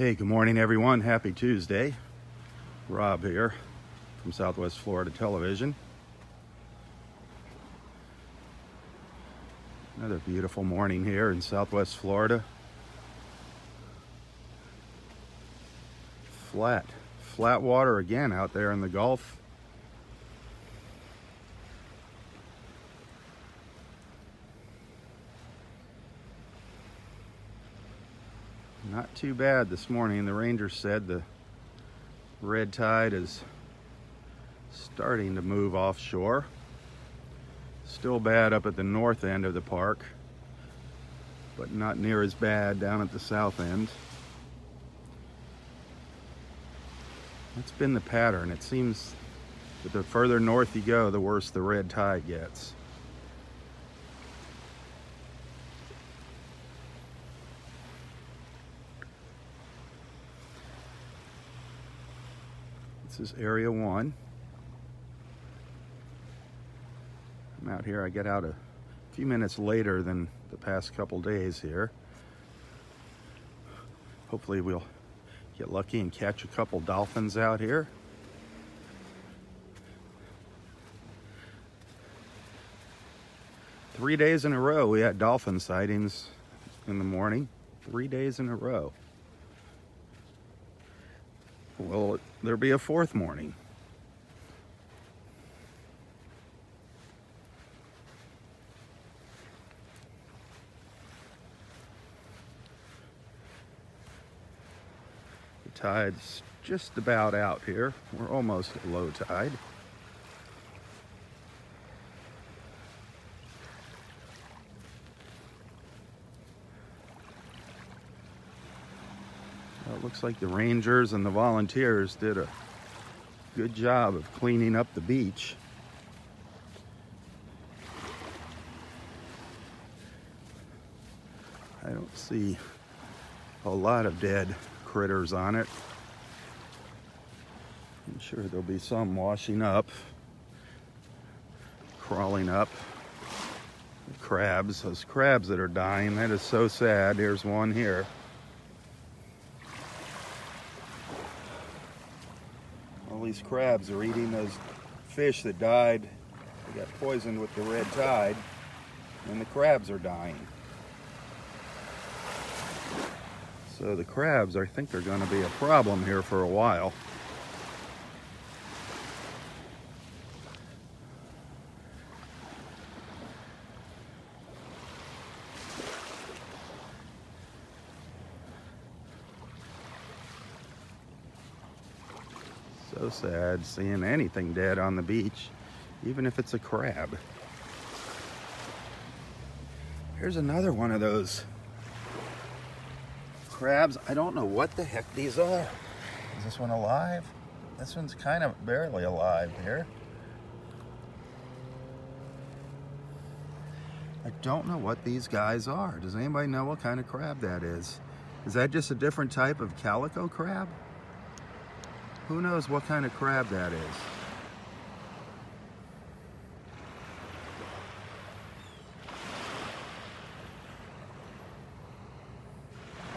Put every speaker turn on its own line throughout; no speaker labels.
Hey, good morning, everyone. Happy Tuesday. Robb here from Southwest Florida Television. Another beautiful morning here in Southwest Florida. Flat, flat water again out there in the Gulf. Not too bad this morning. The ranger said the red tide is starting to move offshore. Still bad up at the north end of the park, but not near as bad down at the south end. That's been the pattern. It seems that the further north you go, the worse the red tide gets. This is area one. I'm out here, I get out a few minutes later than the past couple days here. Hopefully we'll get lucky and catch a couple dolphins out here. Three days in a row we had dolphin sightings in the morning. Three days in a row. Will there be a fourth morning? The tide's just about out here. We're almost at low tide. Looks like the rangers and the volunteers did a good job of cleaning up the beach. I don't see a lot of dead critters on it. I'm sure there'll be some washing up, crawling up. Crabs, those crabs that are dying, that is so sad. Here's one here. These crabs are eating those fish that died. They got poisoned with the red tide, and the crabs are dying. So the crabs, I think they're going to be a problem here for a while. Sad seeing anything dead on the beach, even if it's a crab. Here's another one of those crabs. I don't know what the heck these are. Is this one alive? This one's kind of barely alive here. I don't know what these guys are. Does anybody know what kind of crab that is? Is that just a different type of calico crab? Who knows what kind of crab that is?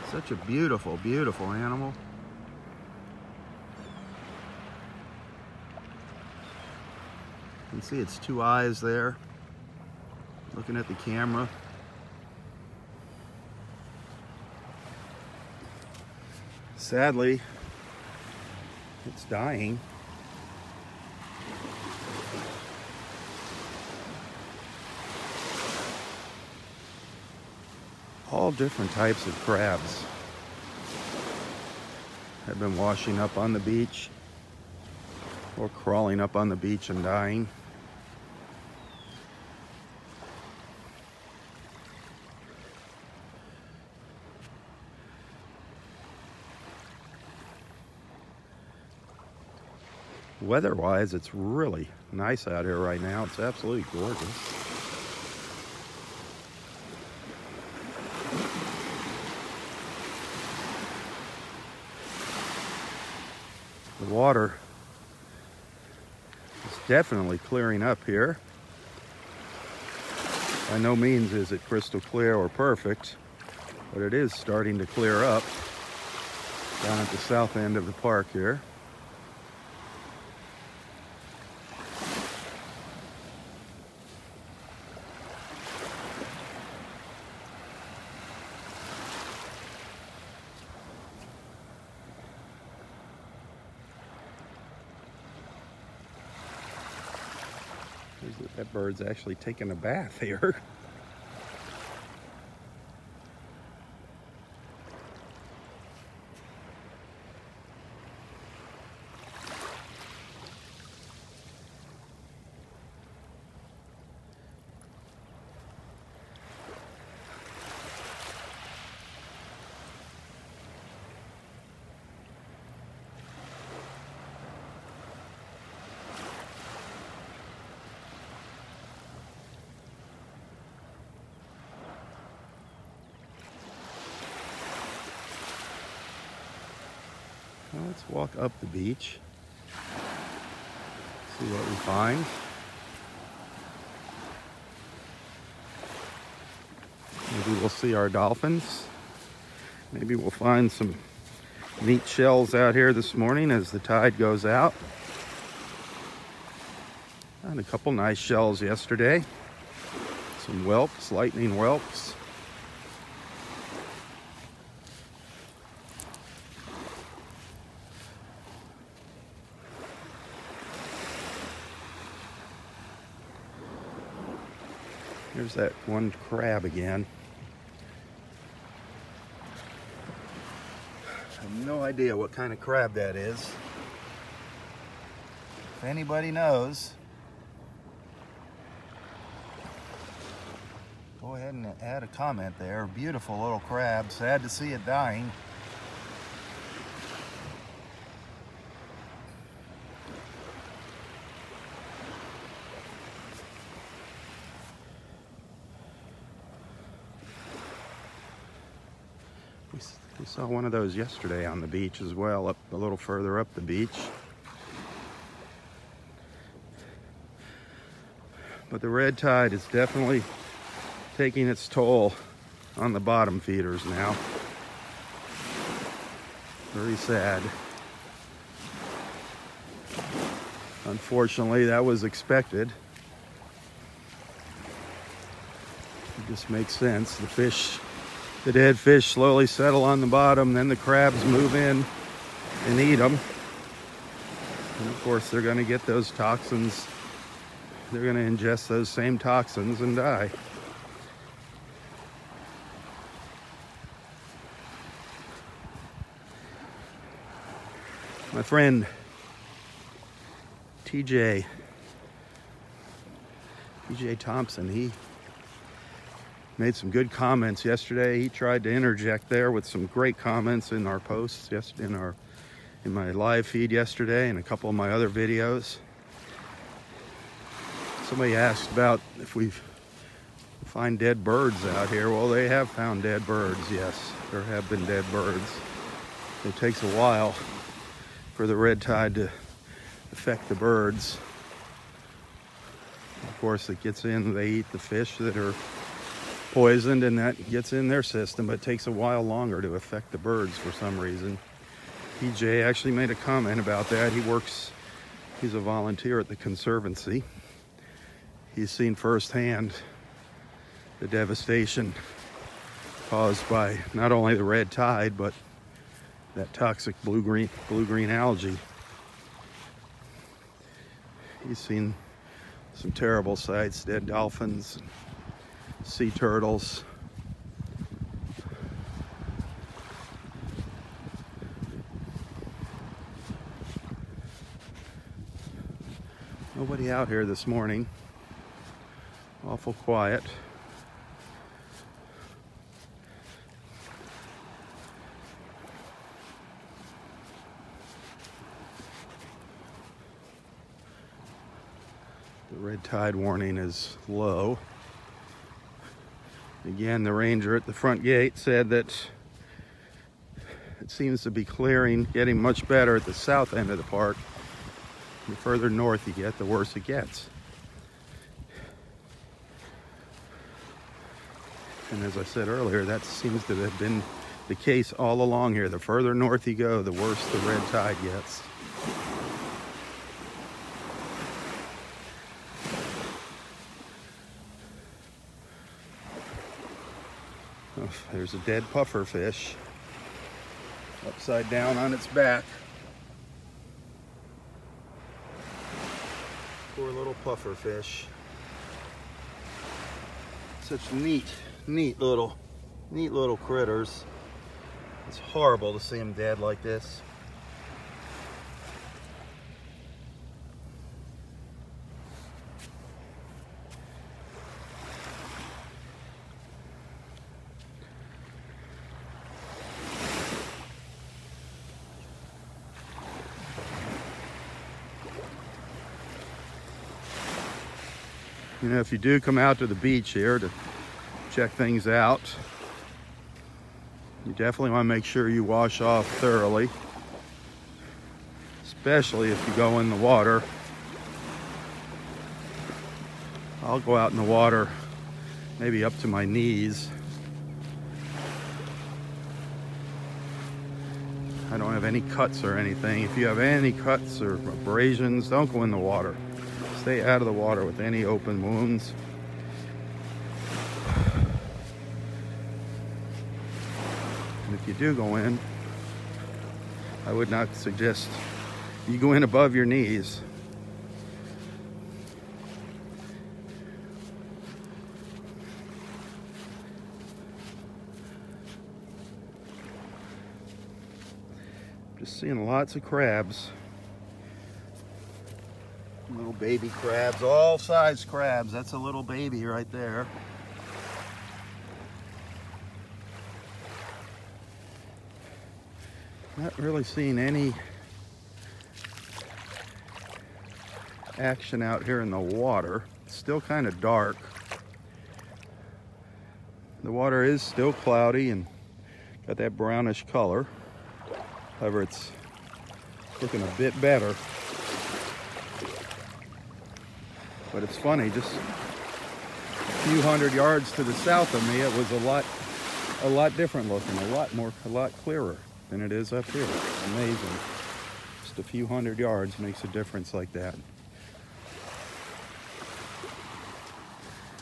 Such a beautiful, beautiful animal. You can see its two eyes there, looking at the camera. Sadly, it's dying. All different types of crabs have been washing up on the beach or crawling up on the beach and dying. Weather-wise, it's really nice out here right now. It's absolutely gorgeous. The water is definitely clearing up here. By no means is it crystal clear or perfect, but it is starting to clear up. down at the south end of the park here. That bird's actually taking a bath here. Well, let's walk up the beach. See what we find. Maybe we'll see our dolphins. Maybe we'll find some neat shells out here this morning as the tide goes out. Found a couple nice shells yesterday. Some whelks, lightning whelks. There's that one crab again. I have no idea what kind of crab that is. If anybody knows, go ahead and add a comment there. Beautiful little crab. Sad to see it dying. We, we saw one of those yesterday on the beach as well, up a little further up the beach. But the red tide is definitely taking its toll on the bottom feeders now. Very sad. Unfortunately, that was expected. It just makes sense. The fish the dead fish slowly settle on the bottom, then the crabs move in and eat them. And of course, they're going to get those toxins. They're going to ingest those same toxins and die. My friend TJ, TJ Thompson, he made some good comments yesterday. He tried to interject there with some great comments in our posts yesterday, in our in my live feed yesterday and a couple of my other videos. Somebody asked about if we find dead birds out here. Well, they have found dead birds, yes. There have been dead birds. It takes a while for the red tide to affect the birds. Of course, it gets in, they eat the fish that are poisoned and that gets in their system, but takes a while longer to affect the birds for some reason. PJ actually made a comment about that. He works, he's a volunteer at the Conservancy. He's seen firsthand the devastation caused by not only the red tide, but that toxic blue-green blue-green algae. He's seen some terrible sights, dead dolphins, sea turtles. Nobody out here this morning. Awful quiet. The red tide warning is low. Again, the ranger at the front gate said that it seems to be clearing, getting much better at the south end of the park. The further north you get, the worse it gets. And as I said earlier, that seems to have been the case all along here. The further north you go, the worse the red tide gets. There's a dead puffer fish upside down on its back. Poor little puffer fish. Such neat, neat little, neat little critters. It's horrible to see them dead like this. You know, if you do come out to the beach here to check things out, you definitely want to make sure you wash off thoroughly, especially if you go in the water. I'll go out in the water maybe up to my knees. I don't have any cuts or anything. If you have any cuts or abrasions, don't go in the water. Stay out of the water with any open wounds. And if you do go in, I would not suggest you go in above your knees. Just seeing lots of crabs. Little baby crabs, all size crabs. That's a little baby right there. Not really seeing any action out here in the water. It's still kind of dark. The water is still cloudy and got that brownish color. However, it's looking a bit better. But it's funny, just a few hundred yards to the south of me, it was a lot, a lot different looking, a lot more, a lot clearer than it is up here. Amazing. Just a few hundred yards makes a difference like that.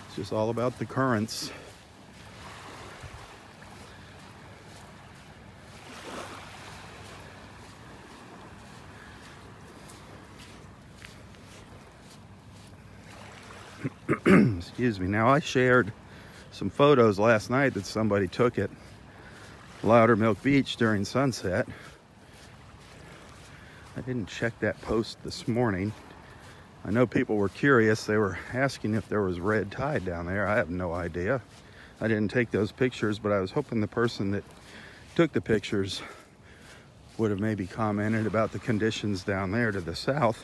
It's just all about the currents. Excuse me. Now I shared some photos last night that somebody took at Lowdermilk Beach during sunset. I didn't check that post this morning. I know people were curious. They were asking if there was red tide down there. I have no idea. I didn't take those pictures, but I was hoping the person that took the pictures would have maybe commented about the conditions down there to the south.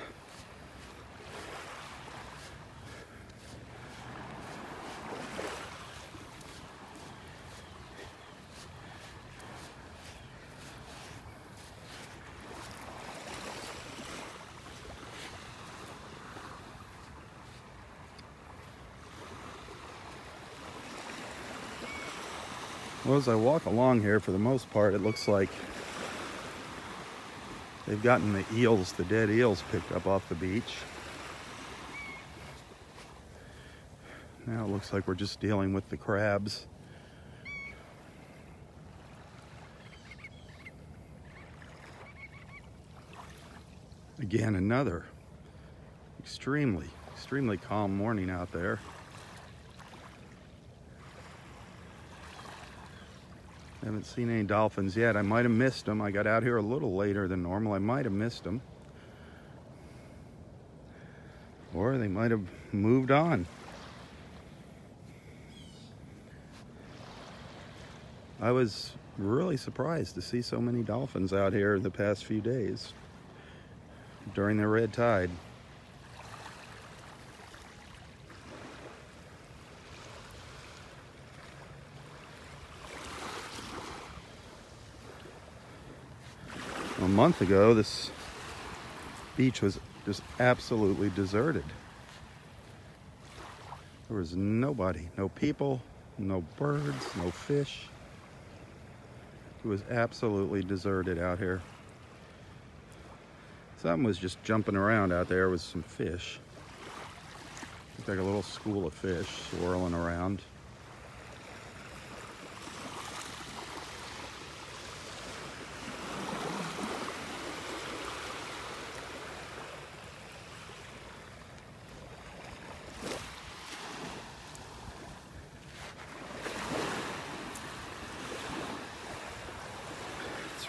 Well, as I walk along here, for the most part, it looks like they've gotten the eels, the dead eels, picked up off the beach. Now it looks like we're just dealing with the crabs. Again, another extremely, extremely calm morning out there. Haven't seen any dolphins yet. I might have missed them. I got out here a little later than normal. I might have missed them. Or they might have moved on. I was really surprised to see so many dolphins out here the past few days during the red tide. Month ago, this beach was just absolutely deserted. There was nobody, no people, no birds, no fish. It was absolutely deserted out here. Something was just jumping around out there with some fish. Looked like a little school of fish swirling around.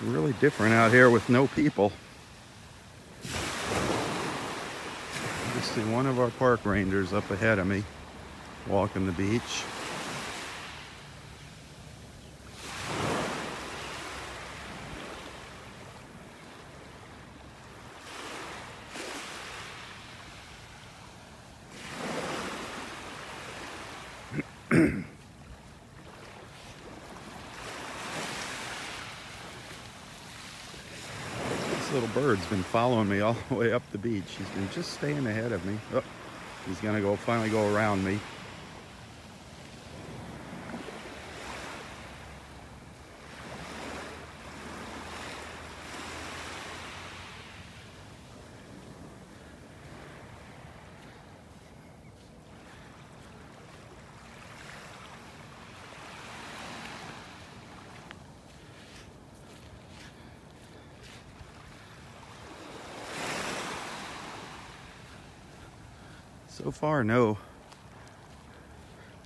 It's really different out here with no people. Just see one of our park rangers up ahead of me walking the beach. This little bird's been following me all the way up the beach. He's been just staying ahead of me. Oh, he's gonna go finally go around me. Far, no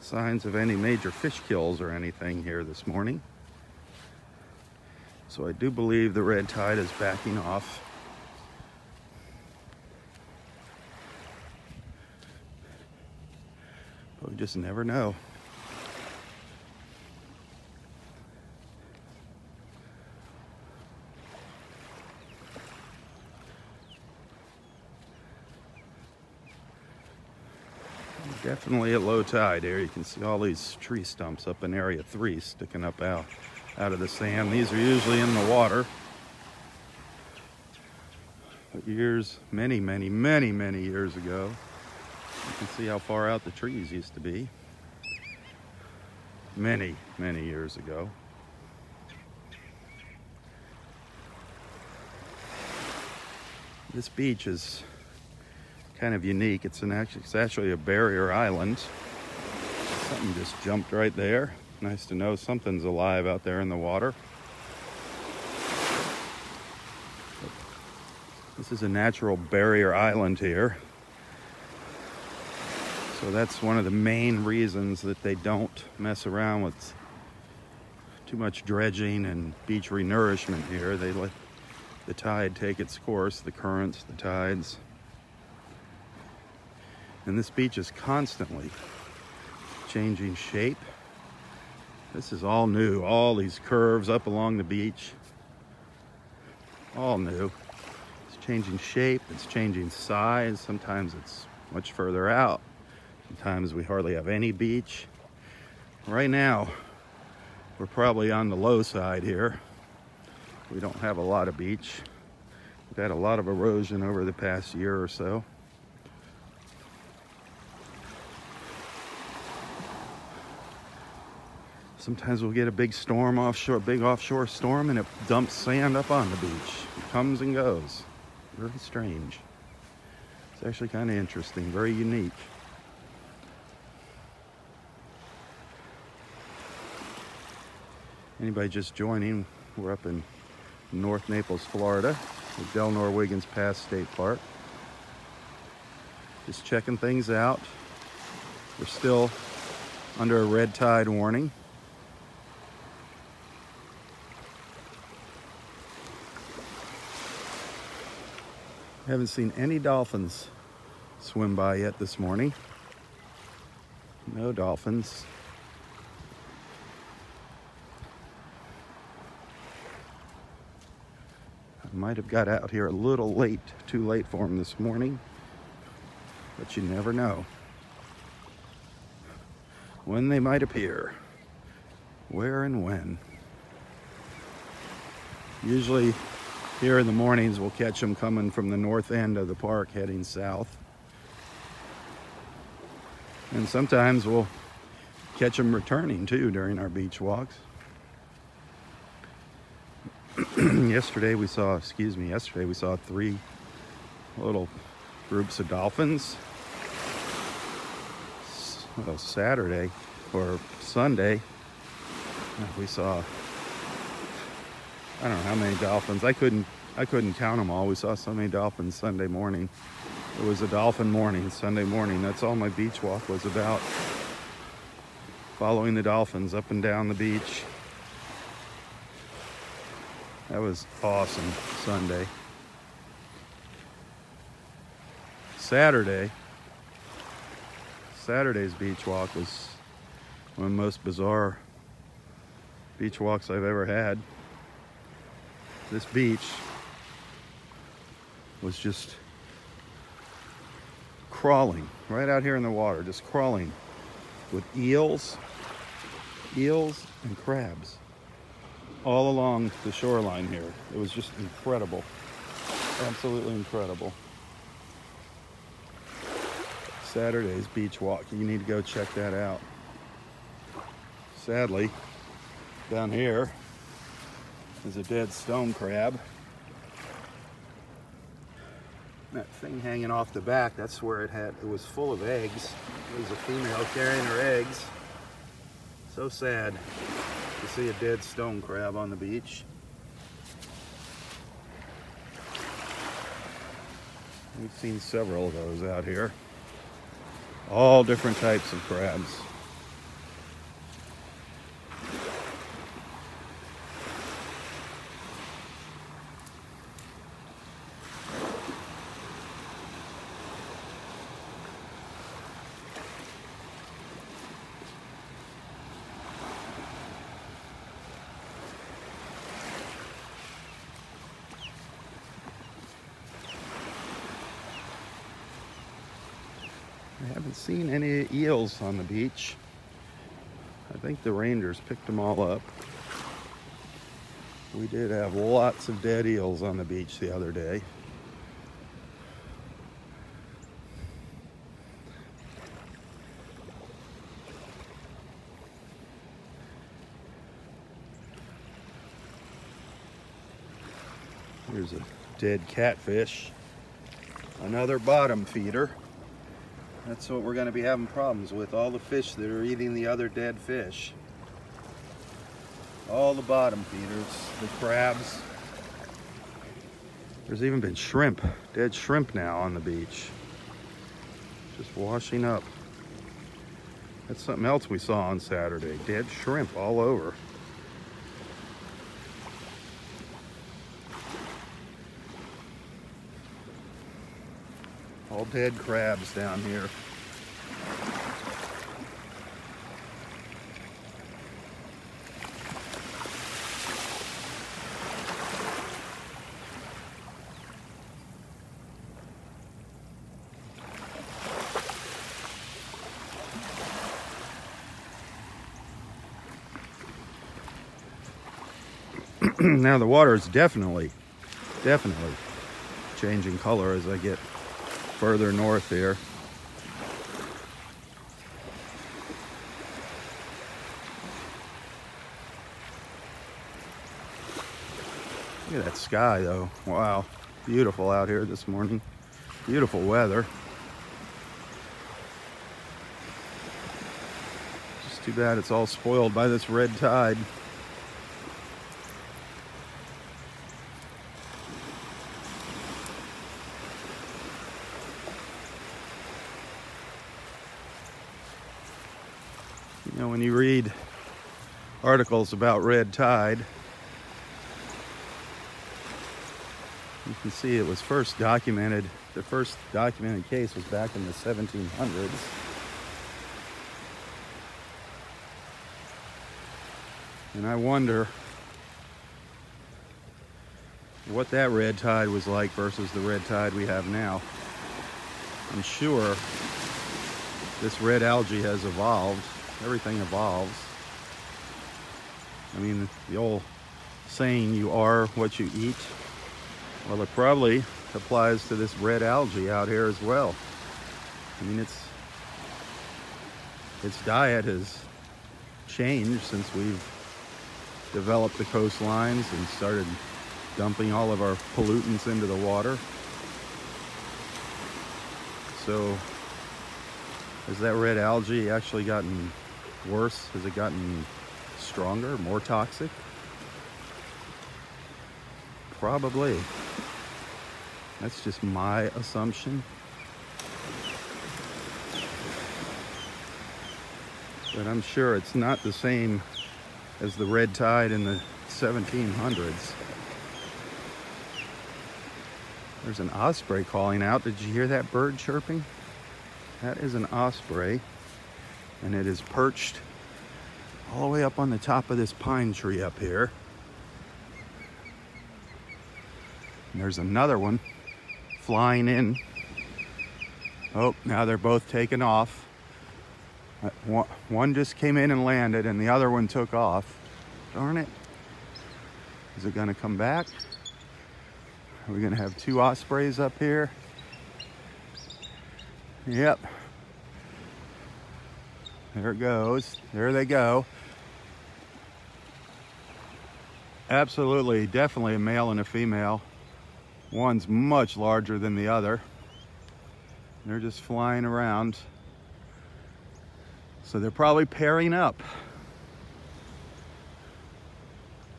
signs of any major fish kills or anything here this morning. So I do believe the red tide is backing off. But we just never know. Definitely at low tide here. You can see all these tree stumps up in area three sticking up out, out of the sand. These are usually in the water. But years, many, many, many, many years ago, you can see how far out the trees used to be. Many, many years ago. This beach is kind of unique. It's an actually, it's actually a barrier island. Something just jumped right there. Nice to know something's alive out there in the water. This is a natural barrier island here. So that's one of the main reasons that they don't mess around with too much dredging and beach renourishment here. They let the tide take its course, the currents, the tides. And this beach is constantly changing shape. This is all new. All these curves up along the beach. All new. It's changing shape. It's changing size. Sometimes it's much further out. Sometimes we hardly have any beach. Right now, we're probably on the low side here. We don't have a lot of beach. We've had a lot of erosion over the past year or so. Sometimes we'll get a big storm offshore, big offshore storm, and it dumps sand up on the beach. It comes and goes. Very strange. It's actually kind of interesting, very unique. Anybody just joining, we're up in North Naples, Florida, at Delnor Wiggins Pass State Park. Just checking things out. We're still under a red tide warning. Haven't seen any dolphins swim by yet this morning. No dolphins. I might have got out here a little late, too late for them this morning, but you never know when they might appear, where and when. Usually here in the mornings, we'll catch them coming from the north end of the park heading south. And sometimes we'll catch them returning too during our beach walks. yesterday we saw, excuse me, yesterday we saw three little groups of dolphins. Well, Saturday or Sunday, uh, we saw, I don't know how many dolphins. I couldn't, I couldn't count them all. We saw so many dolphins Sunday morning. It was a dolphin morning, Sunday morning. That's all my beach walk was about. Following the dolphins up and down the beach. That was awesome Sunday. Saturday, Saturday's beach walk was one of the most bizarre beach walks I've ever had. This beach was just crawling right out here in the water, just crawling with eels, eels and crabs all along the shoreline here. It was just incredible. Absolutely incredible. Saturday's beach walk. You need to go check that out. Sadly, down here is a dead stone crab. That thing hanging off the back, that's where it had, it was full of eggs. It was a female carrying her eggs. So sad to see a dead stone crab on the beach. We've seen several of those out here. All different types of crabs. I haven't seen any eels on the beach. I think the rangers picked them all up. We did have lots of dead eels on the beach the other day. Here's a dead catfish. Another bottom feeder. That's what we're going to be having problems with. All the fish that are eating the other dead fish. All the bottom feeders, the crabs. There's even been shrimp, dead shrimp now on the beach. Just washing up. That's something else we saw on Saturday. Dead shrimp all over. Dead crabs down here. now the water is definitely, definitely changing color as I get further north here. Look at that sky though. Wow. Beautiful out here this morning. Beautiful weather. Just too bad it's all spoiled by this red tide. You know, when you read articles about red tide, you can see it was first documented, the first documented case was back in the 1700s. And I wonder what that red tide was like versus the red tide we have now. I'm sure this red algae has evolved everything evolves. I mean, the old saying, you are what you eat, well, it probably applies to this red algae out here as well. I mean, it's its diet has changed since we've developed the coastlines and started dumping all of our pollutants into the water. So has that red algae actually gotten worse? Has it gotten stronger, more toxic? Probably. That's just my assumption. But I'm sure it's not the same as the red tide in the 1700s. There's an osprey calling out. Did you hear that bird chirping? That is an osprey, and it is perched all the way up on the top of this pine tree up here. And there's another one flying in. Oh, now they're both taking off. Uh, one just came in and landed, and the other one took off. Darn it. Is it going to come back? Are we going to have two ospreys up here? Yep. There it goes. There they go. Absolutely, definitely a male and a female. One's much larger than the other. They're just flying around. So they're probably pairing up.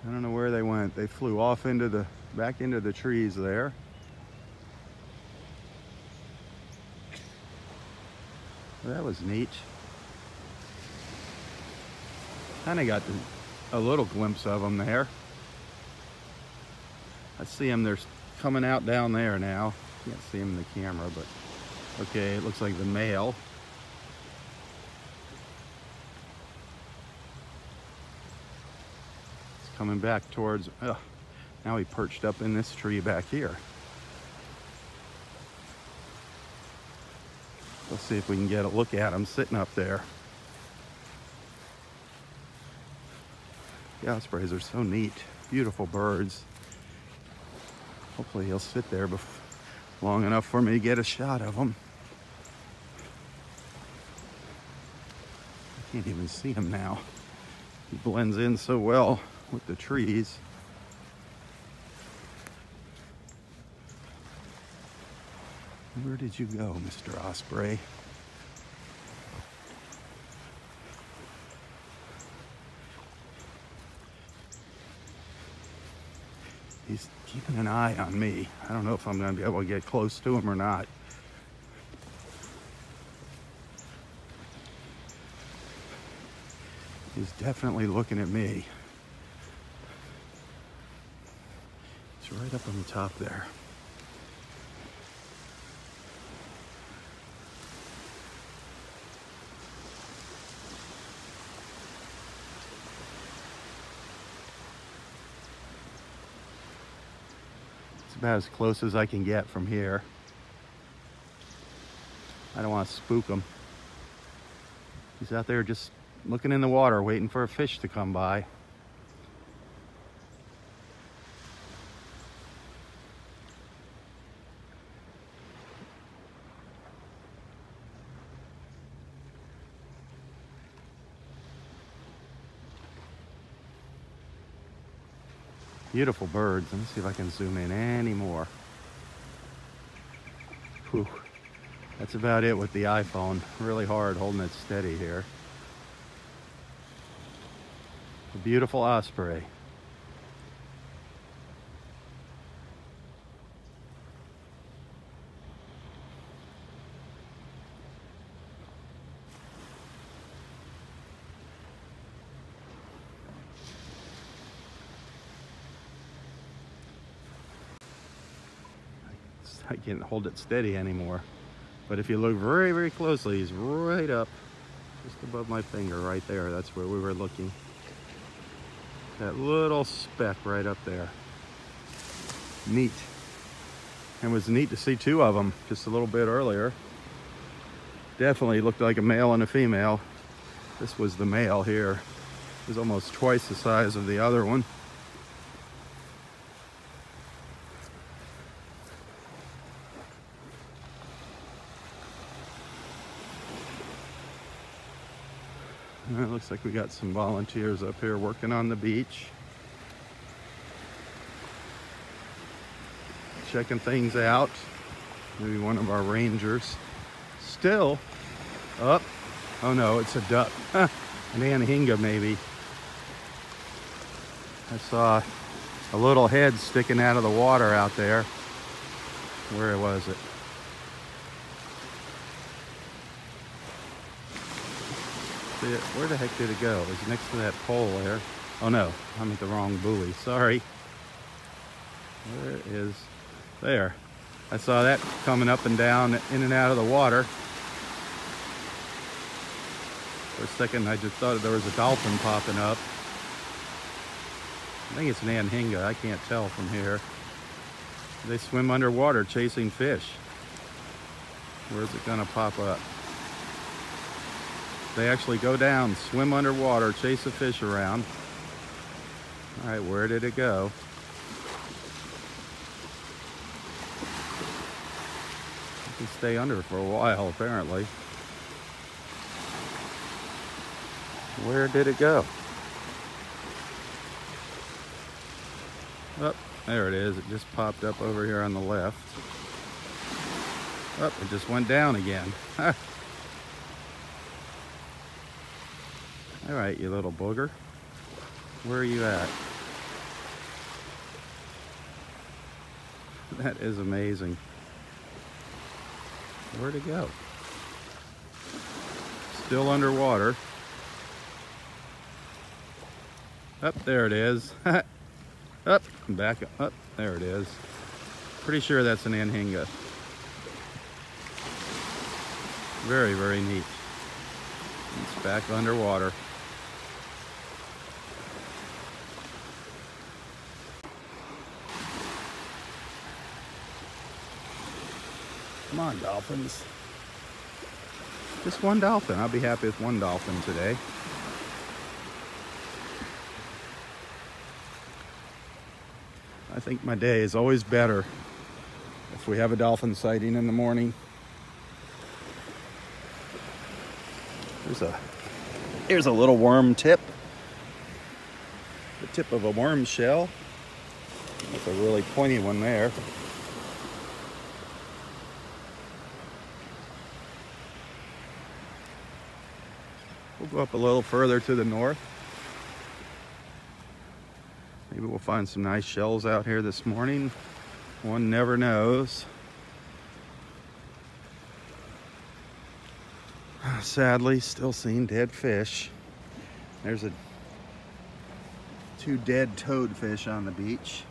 I don't know where they went. They flew off into the back into the trees there. that was neat. Kind of got the, a little glimpse of them there. I see them, they're coming out down there now. Can't see them in the camera, but okay, it looks like the male. It's coming back towards, ugh. Now he perched up in this tree back here. Let's see if we can get a look at him sitting up there. The ospreys are so neat. Beautiful birds. Hopefully he'll sit there long enough for me to get a shot of him. I can't even see him now. He blends in so well with the trees. Where did you go, Mr. Osprey? He's keeping an eye on me. I don't know if I'm going to be able to get close to him or not. He's definitely looking at me. It's right up on the top there. About as close as I can get from here. I don't want to spook him. He's out there just looking in the water, waiting for a fish to come by. Beautiful birds. Let me see if I can zoom in any more. Whew. That's about it with the iPhone. Really hard holding it steady here. A beautiful osprey. I can't hold it steady anymore. But if you look very, very closely, he's right up, just above my finger right there. That's where we were looking. That little speck right up there. Neat. And was neat to see two of them just a little bit earlier. Definitely looked like a male and a female. This was the male here. It was almost twice the size of the other one. like we got some volunteers up here working on the beach. Checking things out. Maybe one of our rangers. Still up. Oh no, it's a duck. An anhinga maybe. I saw a little head sticking out of the water out there. Where was it? See it? Where the heck did it go? It was next to that pole there. Oh no, I'm at the wrong buoy. Sorry. Where is there? I saw that coming up and down in and out of the water. For a second, I just thought there was a dolphin popping up. I think it's an anhinga. I can't tell from here. They swim underwater chasing fish. Where's it gonna pop up? They actually go down, swim underwater, chase the fish around. All right, where did it go? can stay under for a while, apparently. Where did it go? Oh, there it is. It just popped up over here on the left. Oh, it just went down again. All right, you little booger. Where are you at? That is amazing. Where'd it go? Still underwater. Up, there it is. up, back up, there it is. Pretty sure that's an anhinga. Very, very neat. It's back underwater. Come on, dolphins. Just one dolphin. I'll be happy with one dolphin today. I think my day is always better if we have a dolphin sighting in the morning. There's a here's a little worm tip. The tip of a worm shell. That's a really pointy one there. Go up a little further to the north. Maybe we'll find some nice shells out here this morning. One never knows. Sadly, still seeing dead fish. There's a two dead toadfish on the beach.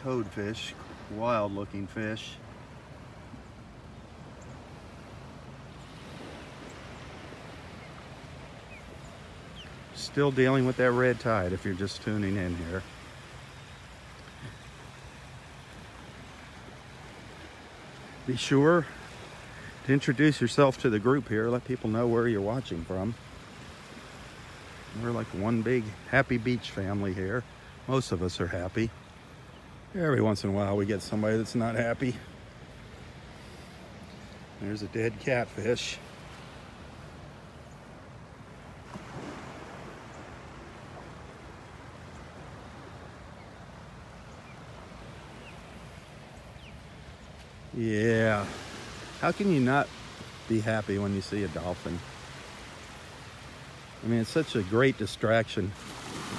Toadfish, wild looking fish. Still dealing with that red tide if you're just tuning in here. Be sure to introduce yourself to the group here. Let people know where you're watching from. We're like one big happy beach family here. Most of us are happy. Every once in a while we get somebody that's not happy. There's a dead catfish. Yeah. How can you not be happy when you see a dolphin? I mean, it's such a great distraction.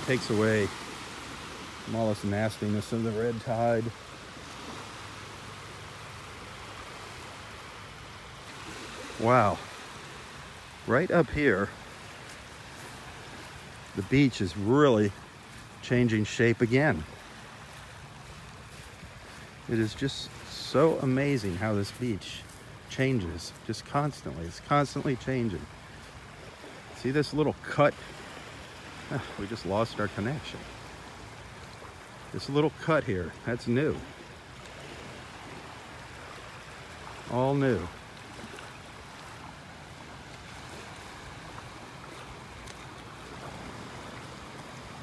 It takes away from all this nastiness of the red tide. Wow. Right up here, the beach is really changing shape again. It is just so amazing how this beach changes just constantly. It's constantly changing. See this little cut? Ah, we just lost our connection. This little cut here, that's new. All new.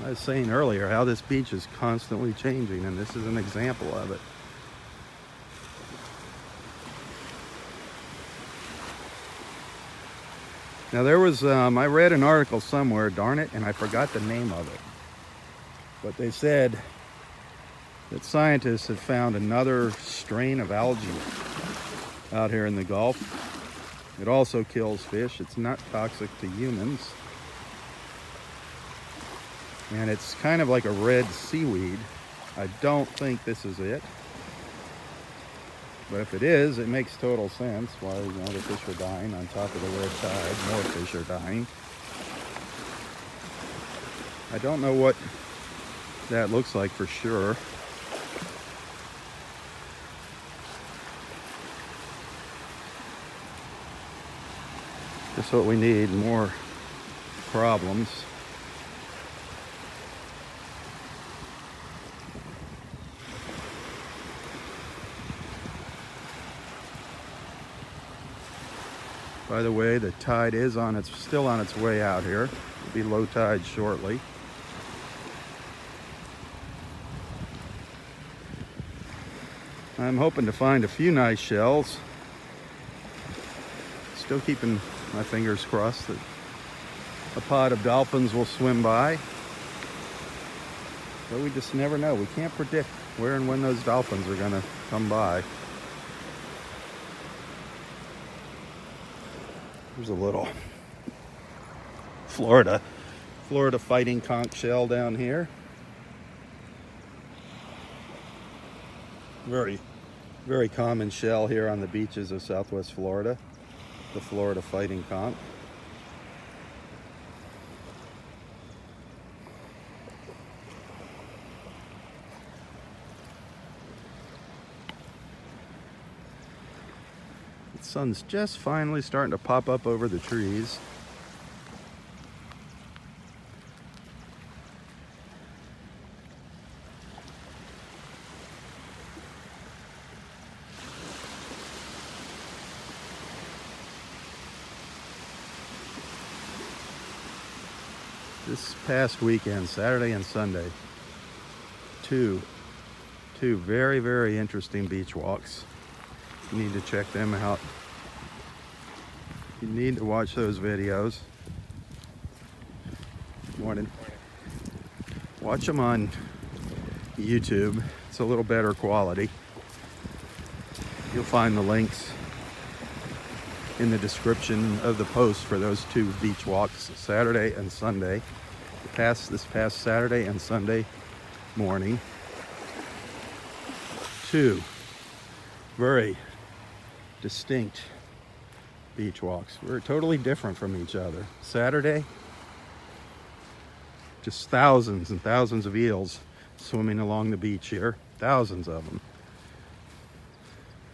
I was saying earlier how this beach is constantly changing and this is an example of it. Now there was, um, I read an article somewhere, darn it, and I forgot the name of it. But they said that scientists have found another strain of algae out here in the Gulf. It also kills fish. It's not toxic to humans. And it's kind of like a red seaweed. I don't think this is it. But if it is, it makes total sense why you know, the fish are dying on top of the red tide. More fish are dying. I don't know what that looks like for sure. Just what we need, more problems. By the way, the tide is on its still on its way out here. It'll be low tide shortly. I'm hoping to find a few nice shells. Still keeping my fingers crossed that a pod of dolphins will swim by. But we just never know. We can't predict where and when those dolphins are gonna come by. There's a little Florida, Florida fighting conch shell down here. Very, very common shell here on the beaches of Southwest Florida, the Florida fighting conch. Sun's just finally starting to pop up over the trees. this past weekend, Saturday and Sunday, two, two very, very interesting beach walks. You need to check them out. You need to watch those videos. Morning. Watch them on YouTube. It's a little better quality. You'll find the links in the description of the post for those two beach walks, Saturday and Sunday. Past this past Saturday and Sunday morning. Two very distinct beach walks. We're totally different from each other. Saturday, just thousands and thousands of eels swimming along the beach here. Thousands of them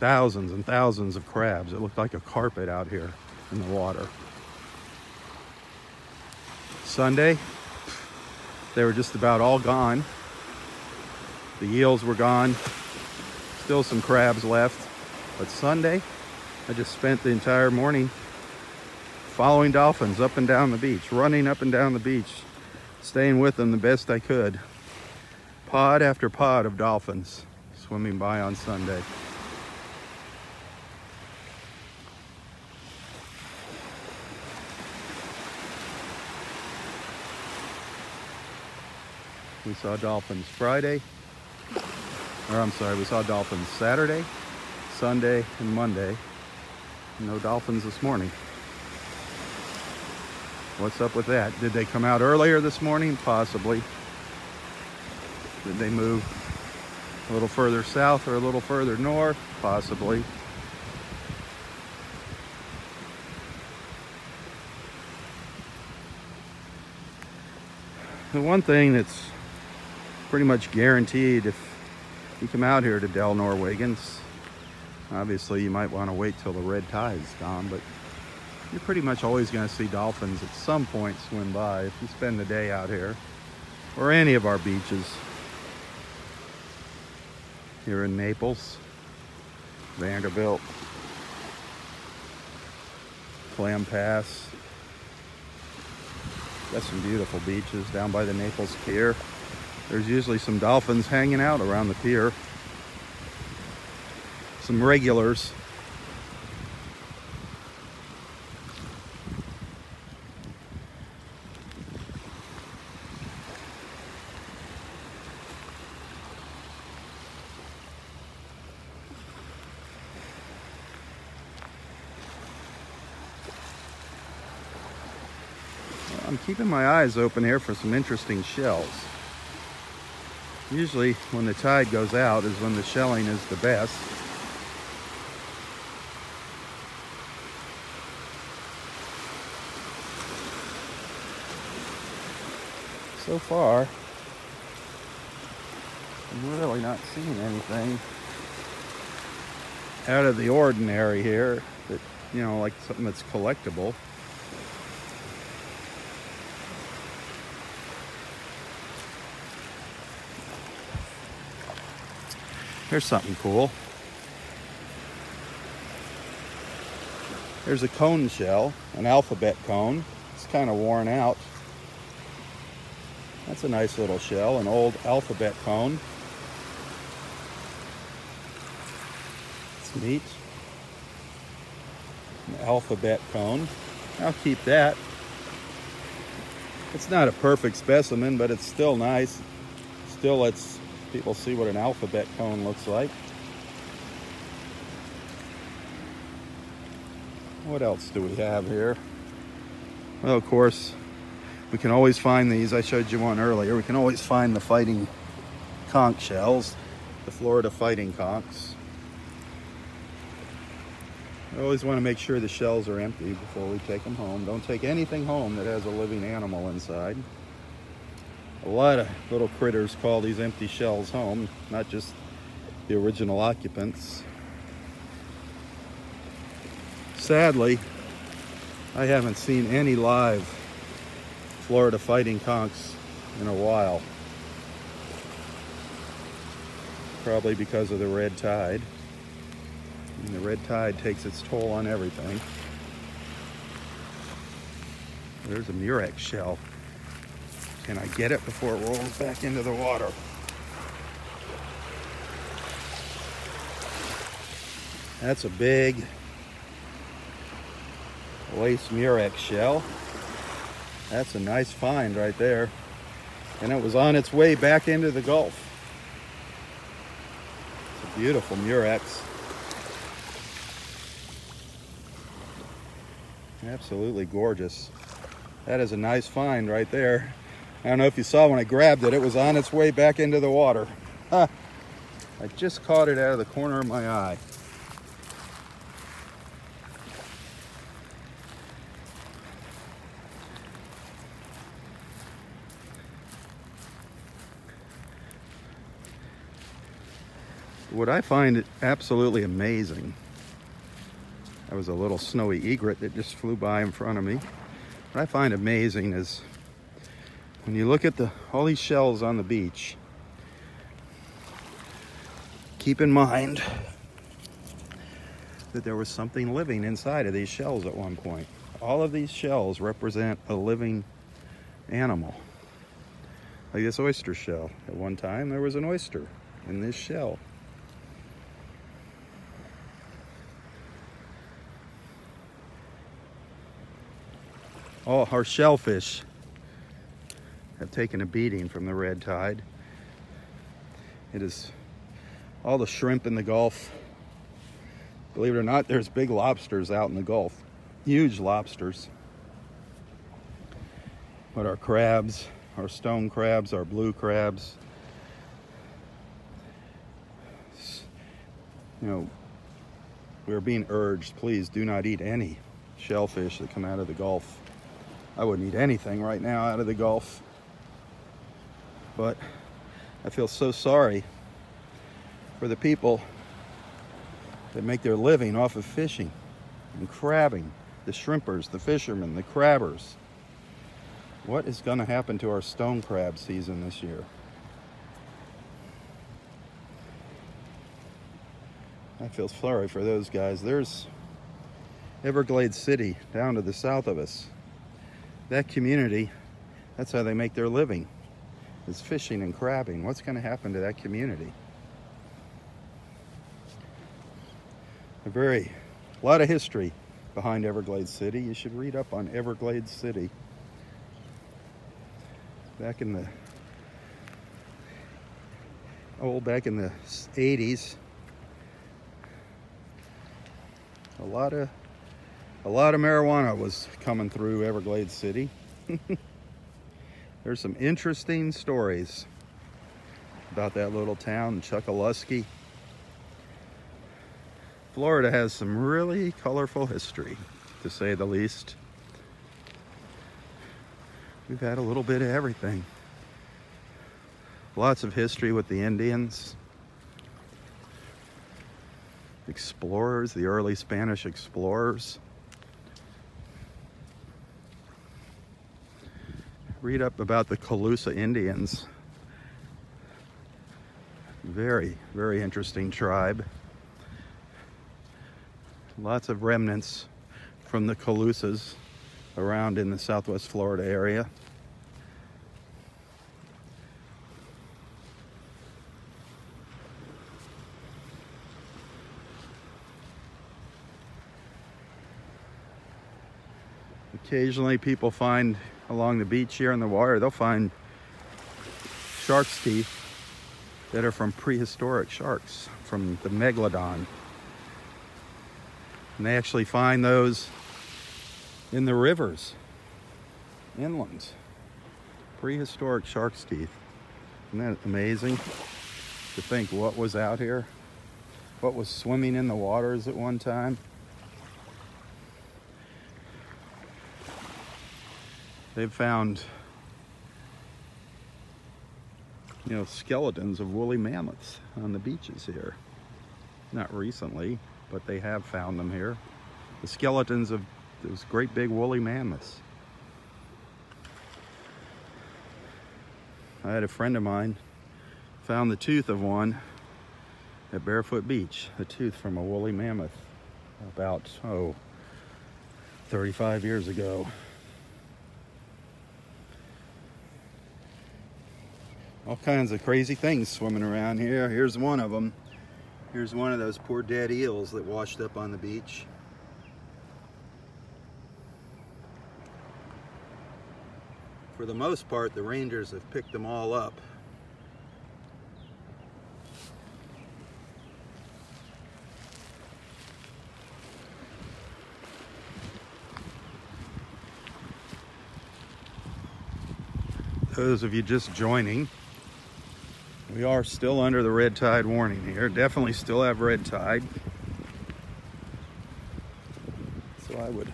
thousands and thousands of crabs. It looked like a carpet out here in the water. Sunday, they were just about all gone. The eels were gone. Still some crabs left. But Sunday, I just spent the entire morning following dolphins up and down the beach, running up and down the beach, staying with them the best I could. Pod after pod of dolphins swimming by on Sunday. We saw dolphins Friday, or I'm sorry, we saw dolphins Saturday, Sunday, and Monday. No dolphins this morning. What's up with that? Did they come out earlier this morning? Possibly. Did they move a little further south or a little further north? Possibly. The one thing that's pretty much guaranteed if you come out here to Delnor-Wiggins. Obviously, you might want to wait till the red tide is gone, but you're pretty much always going to see dolphins at some point swim by if you spend the day out here or any of our beaches here in Naples, Vanderbilt, Clam Pass. Got some beautiful beaches down by the Naples Pier. There's usually some dolphins hanging out around the pier some regulars. I'm keeping my eyes open here for some interesting shells. Usually when the tide goes out is when the shelling is the best. So far, I'm really not seeing anything out of the ordinary here that, you know, like something that's collectible. Here's something cool. Here's a cone shell, an alphabet cone. It's kind of worn out. That's a nice little shell, an old alphabet cone. It's neat. An alphabet cone. I'll keep that. It's not a perfect specimen, but it's still nice. Still lets people see what an alphabet cone looks like. What else do we have here? Well, of course, we can always find these. I showed you one earlier. We can always find the fighting conch shells, the Florida fighting conchs. I always want to make sure the shells are empty before we take them home. Don't take anything home that has a living animal inside a lot of little critters call these empty shells home, not just the original occupants. Sadly, I haven't seen any live Florida fighting conchs in a while. Probably because of the red tide. And the red tide takes its toll on everything. There's a murex shell. Can I get it before it rolls back into the water? That's a big lace murex shell. That's a nice find right there. And it was on its way back into the Gulf. It's a beautiful murex. Absolutely gorgeous. That is a nice find right there. I don't know if you saw when I grabbed it, it was on its way back into the water. Huh. I just caught it out of the corner of my eye. What I find absolutely amazing, that was a little snowy egret that just flew by in front of me. What I find amazing is when you look at the all these shells on the beach, keep in mind that there was something living inside of these shells at one point. All of these shells represent a living animal. Like this oyster shell. At one time, there was an oyster in this shell. Oh, our shellfish have taken a beating from the red tide. It is all the shrimp in the Gulf. Believe it or not, there's big lobsters out in the Gulf. Huge lobsters. But our crabs, our stone crabs, our blue crabs, you know, we're being urged, please do not eat any shellfish that come out of the Gulf. I wouldn't eat anything right now out of the Gulf but I feel so sorry for the people that make their living off of fishing and crabbing, the shrimpers, the fishermen, the crabbers. What is going to happen to our stone crab season this year? I feel sorry for those guys. There's Everglades City down to the south of us. That community, that's how they make their living is fishing and crabbing. What's going to happen to that community? A very, a lot of history behind Everglades City. You should read up on Everglades City. Back in the, oh, back in the 80s, a lot of, a lot of marijuana was coming through Everglades City. There's some interesting stories about that little town, Chokoloskee. Florida has some really colorful history, to say the least. We've had a little bit of everything. Lots of history with the Indians, explorers, the early Spanish explorers. Read up about the Calusa Indians. Very, very interesting tribe. Lots of remnants from the Calusas around in the southwest Florida area. Occasionally people find along the beach here in the water, they'll find shark's teeth that are from prehistoric sharks, from the megalodon. And they actually find those in the rivers, inland. Prehistoric shark's teeth. Isn't that amazing to think what was out here? What was swimming in the waters at one time? They've found you know, skeletons of woolly mammoths on the beaches here. Not recently, but they have found them here. The skeletons of those great big woolly mammoths. I had a friend of mine found the tooth of one at Barefoot Beach, a tooth from a woolly mammoth about, oh, 35 years ago. All kinds of crazy things swimming around here. Here's one of them. Here's one of those poor dead eels that washed up on the beach. For the most part, the rangers have picked them all up. Those of you just joining, we are still under the red tide warning here. Definitely still have red tide. So I would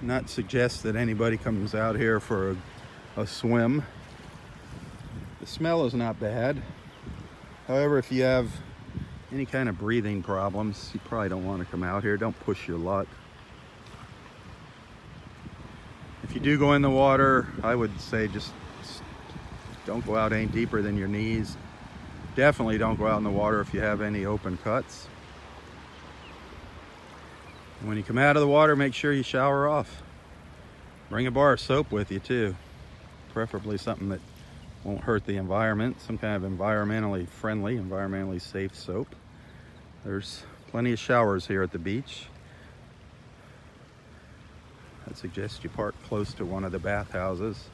not suggest that anybody comes out here for a, a swim. The smell is not bad. However, if you have any kind of breathing problems, you probably don't want to come out here. Don't push your luck. If you do go in the water, I would say just don't go out any deeper than your knees. Definitely don't go out in the water if you have any open cuts. When you come out of the water, make sure you shower off. Bring a bar of soap with you too. Preferably something that won't hurt the environment. Some kind of environmentally friendly, environmentally safe soap. There's plenty of showers here at the beach. I'd suggest you park close to one of the bathhouses.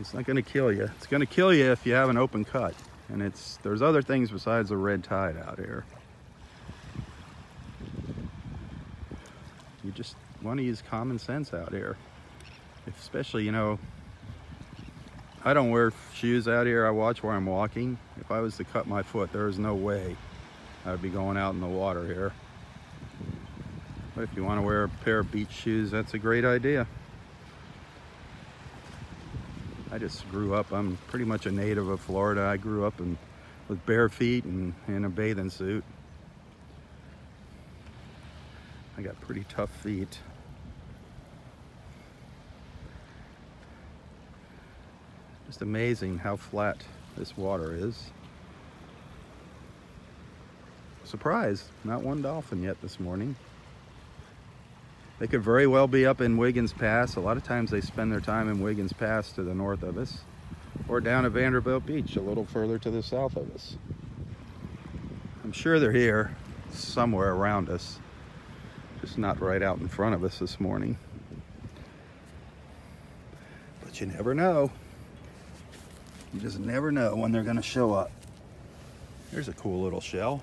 It's not gonna kill you. It's gonna kill you if you have an open cut. And it's there's other things besides the red tide out here. You just want to use common sense out here. Especially, you know, I don't wear shoes out here. I watch where I'm walking. If I was to cut my foot, there is no way I would be going out in the water here. But if you want to wear a pair of beach shoes, that's a great idea. I just grew up, I'm pretty much a native of Florida. I grew up in, with bare feet and in a bathing suit. I got pretty tough feet. Just amazing how flat this water is. Surprise, not one dolphin yet this morning. They could very well be up in Wiggins Pass. A lot of times they spend their time in Wiggins Pass to the north of us or down at Vanderbilt Beach a little further to the south of us. I'm sure they're here somewhere around us, just not right out in front of us this morning. But you never know. You just never know when they're gonna show up. Here's a cool little shell.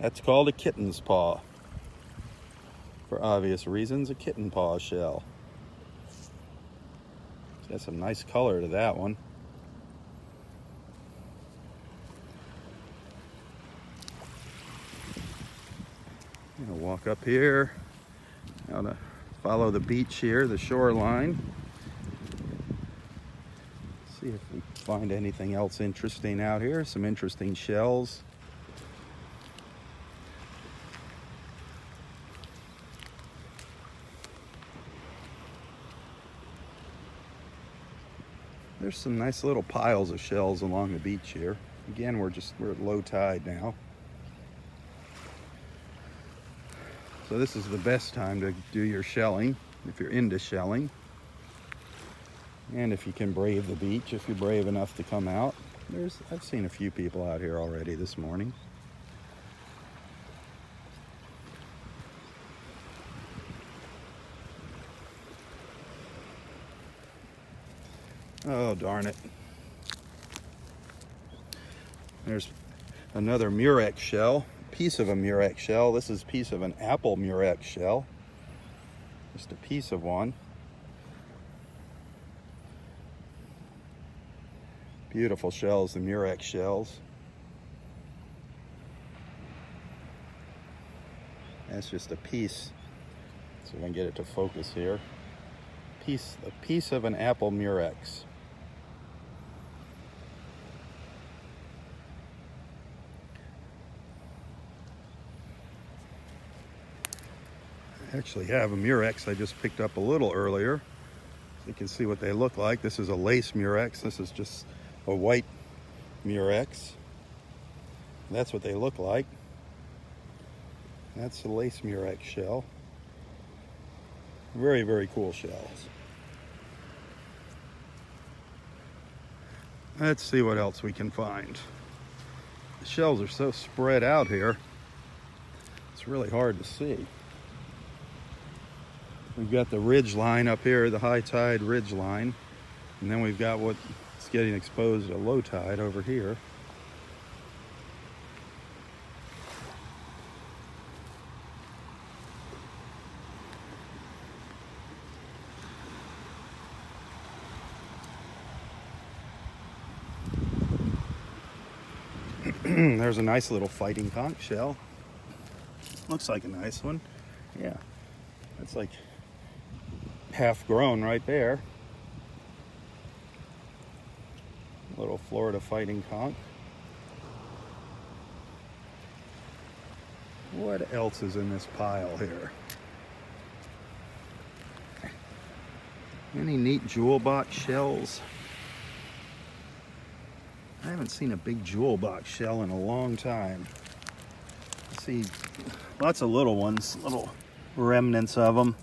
That's called a kitten's paw. For obvious reasons, a kitten paw shell. It's got some nice color to that one. I'm gonna walk up here. To follow the beach here, the shoreline. See if we find anything else interesting out here. Some interesting shells. There's some nice little piles of shells along the beach here. Again, we're just, we're at low tide now. So this is the best time to do your shelling, if you're into shelling. And if you can brave the beach, if you're brave enough to come out. There's, I've seen a few people out here already this morning. Oh, darn it. There's another murex shell, piece of a murex shell. This is a piece of an apple murex shell. Just a piece of one. Beautiful shells, the murex shells. That's just a piece. So if I can get it to focus here. Piece, a piece of an apple murex. Actually have a Murex I just picked up a little earlier. You can see what they look like. This is a lace Murex. This is just a white Murex. That's what they look like. That's the lace Murex shell. Very, very cool shells. Let's see what else we can find. The shells are so spread out here, it's really hard to see. We've got the ridge line up here, the high tide ridge line. And then we've got what's getting exposed at low tide over here. There's a nice little fighting conch shell. Looks like a nice one. Yeah, that's like half grown right there. Little Florida fighting conch. What else is in this pile here? Any neat jewel box shells? I haven't seen a big jewel box shell in a long time. I see lots of little ones, little remnants of them.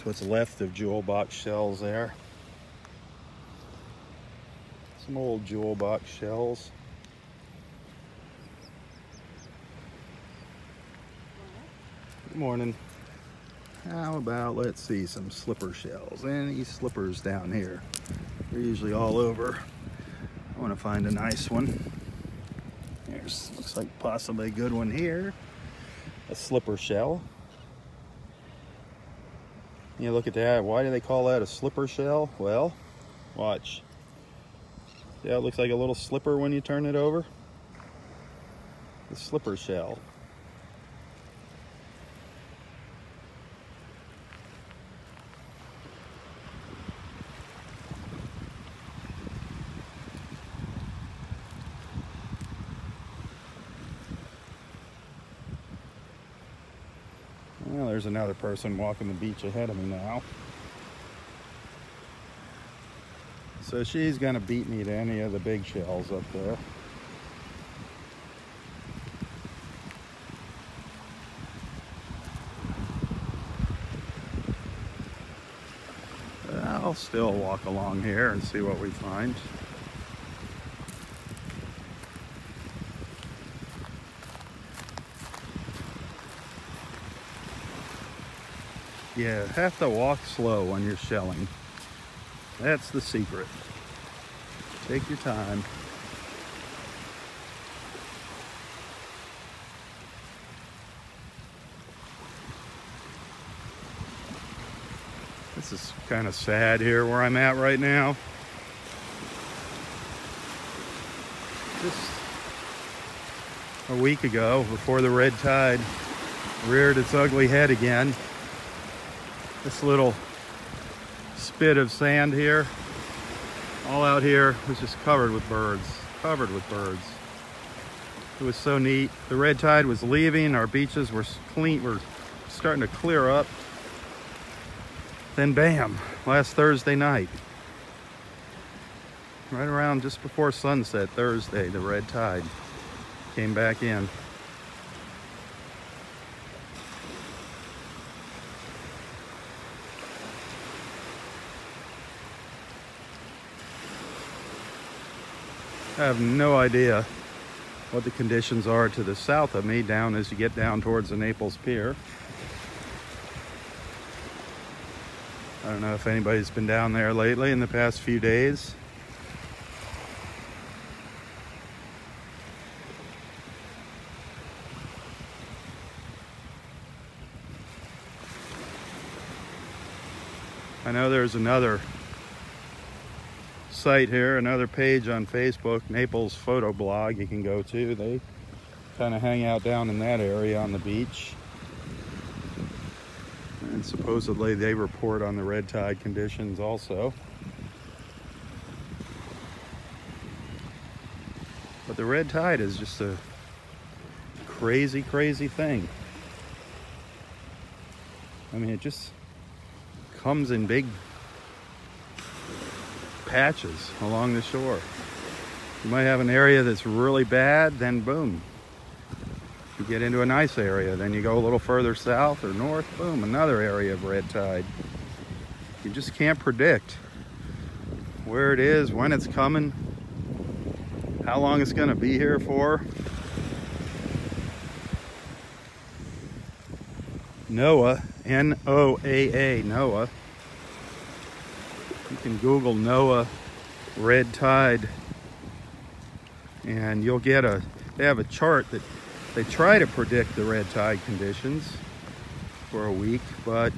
That's what's left of jewel box shells there. Some old jewel box shells. Good morning. How about, let's see, some slipper shells. Any slippers down here? They're usually all over. I want to find a nice one. There's, looks like possibly a good one here. A slipper shell. You look at that. Why do they call that a slipper shell? Well, watch. Yeah, it looks like a little slipper when you turn it over. The slipper shell. Well, there's another person walking the beach ahead of me now. So she's gonna beat me to any of the big shells up there. I'll still walk along here and see what we find. You have to walk slow when you're shelling. That's the secret. Take your time. This is kind of sad here where I'm at right now. Just a week ago, before the red tide reared its ugly head again, this little spit of sand here, all out here was just covered with birds, covered with birds. It was so neat. The red tide was leaving, our beaches were clean, were starting to clear up. Then bam, last Thursday night, right around just before sunset Thursday, the red tide came back in. I have no idea what the conditions are to the south of me down as you get down towards the Naples Pier. I don't know if anybody's been down there lately in the past few days. I know there's another site here, another page on Facebook, Naples Photo Blog you can go to. They kind of hang out down in that area on the beach. And supposedly they report on the red tide conditions also. But the red tide is just a crazy, crazy thing. I mean, it just comes in big patches along the shore. You might have an area that's really bad, then boom, you get into a nice area. Then you go a little further south or north, boom, another area of red tide. You just can't predict where it is, when it's coming, how long it's gonna be here for. NOAA N-O-A-A, NOAA. You can Google NOAA red tide and you'll get a, they have a chart that they try to predict the red tide conditions for a week, but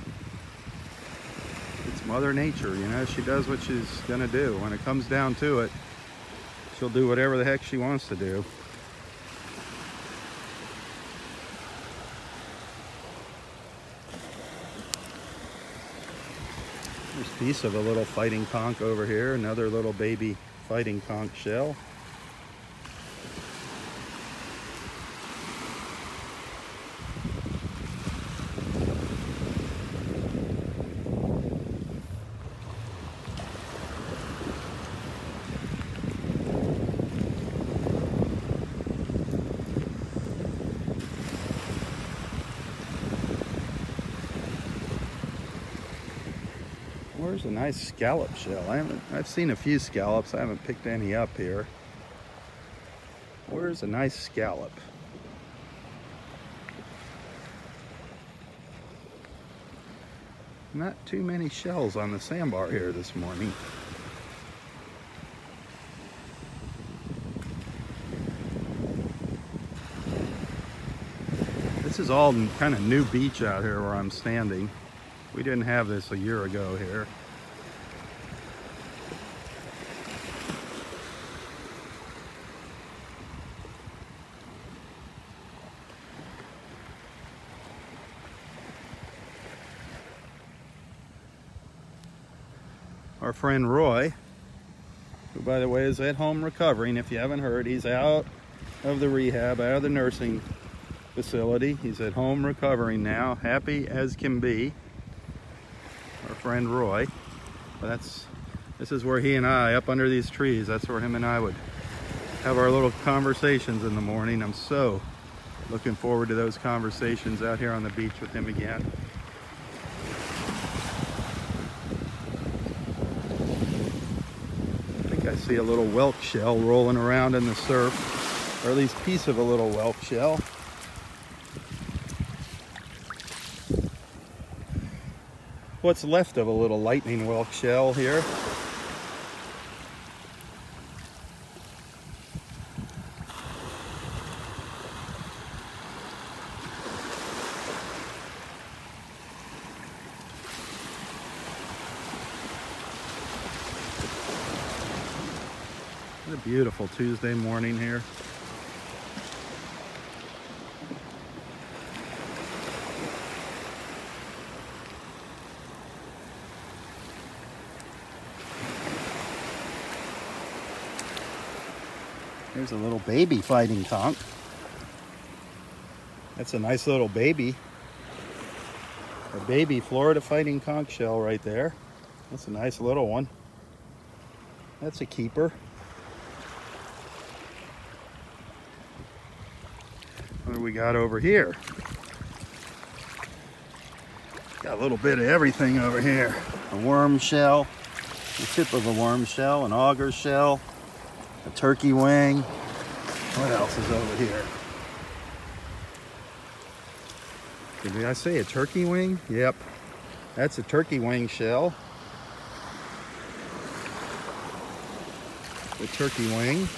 it's Mother Nature, you know, she does what she's gonna do. When it comes down to it, she'll do whatever the heck she wants to do. Piece of a little fighting conch over here, another little baby fighting conch shell. Where's a nice scallop shell? I haven't, I've seen a few scallops. I haven't picked any up here. Where's a nice scallop? Not too many shells on the sandbar here this morning. This is all kind of new beach out here where I'm standing. We didn't have this a year ago here. Our friend Roy, who by the way is at home recovering, if you haven't heard, he's out of the rehab, out of the nursing facility. He's at home recovering now, happy as can be our friend Roy. But that's this is where he and I, up under these trees, that's where him and I would have our little conversations in the morning. I'm so looking forward to those conversations out here on the beach with him again. I think I see a little whelk shell rolling around in the surf, or at least piece of a little whelk shell. what's left of a little lightning whelk shell here. Beautiful Tuesday morning here. There's a little baby fighting conch. That's a nice little baby. A baby Florida fighting conch shell right there. That's a nice little one. That's a keeper. What do got over here? Got a little bit of everything over here. A worm shell, the tip of a worm shell, an auger shell, a turkey wing. What else is over here? Did I say a turkey wing? Yep. That's a turkey wing shell. The turkey wing.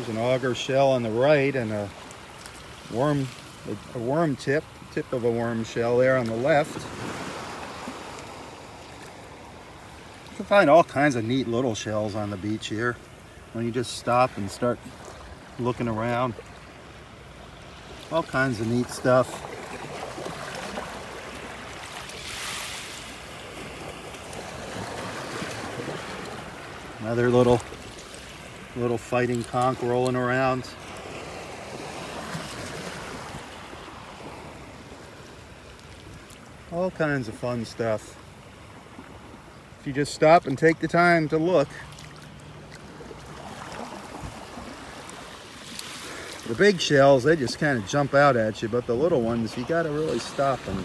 There's an auger shell on the right and a worm, a worm tip, tip of a worm shell there on the left. You can find all kinds of neat little shells on the beach here when you just stop and start looking around. All kinds of neat stuff. Another little little fighting conch rolling around. All kinds of fun stuff. If you just stop and take the time to look, The big shells, they just kind of jump out at you, but the little ones, you got to really stop and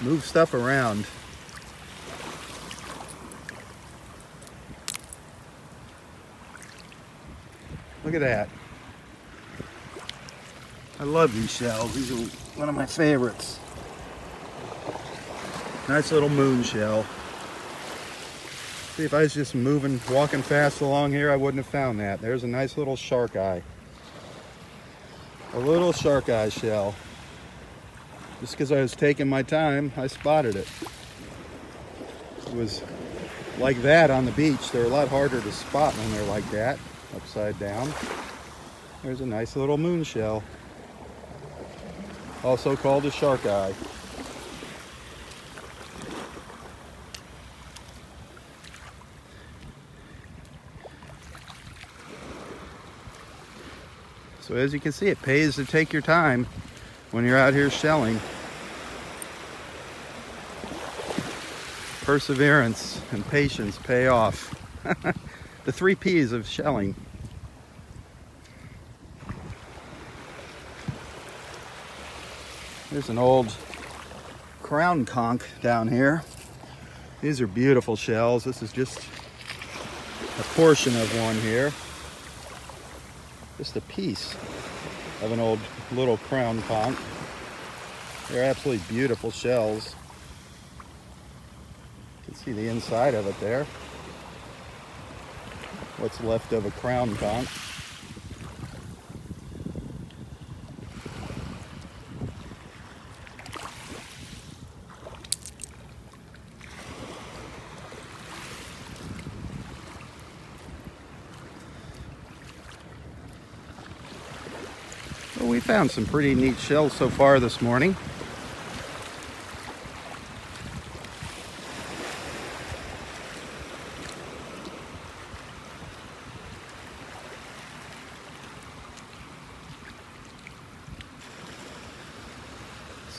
move stuff around. Look at that. I love these shells. These are one of my favorites. Nice little moon shell. See, if I was just moving, walking fast along here, I wouldn't have found that. There's a nice little shark eye. A little shark eye shell. Just because I was taking my time, I spotted it. It was like that on the beach. They're a lot harder to spot when they're like that, upside down. There's a nice little moon shell. Also called a shark eye. So as you can see, it pays to take your time when you're out here shelling. Perseverance and patience pay off. the three P's of shelling. There's an old crown conch down here. These are beautiful shells. This is just a portion of one here just a piece of an old little crown conch. They're absolutely beautiful shells. You can see the inside of it there. What's left of a crown conch. Well, we found some pretty neat shells so far this morning.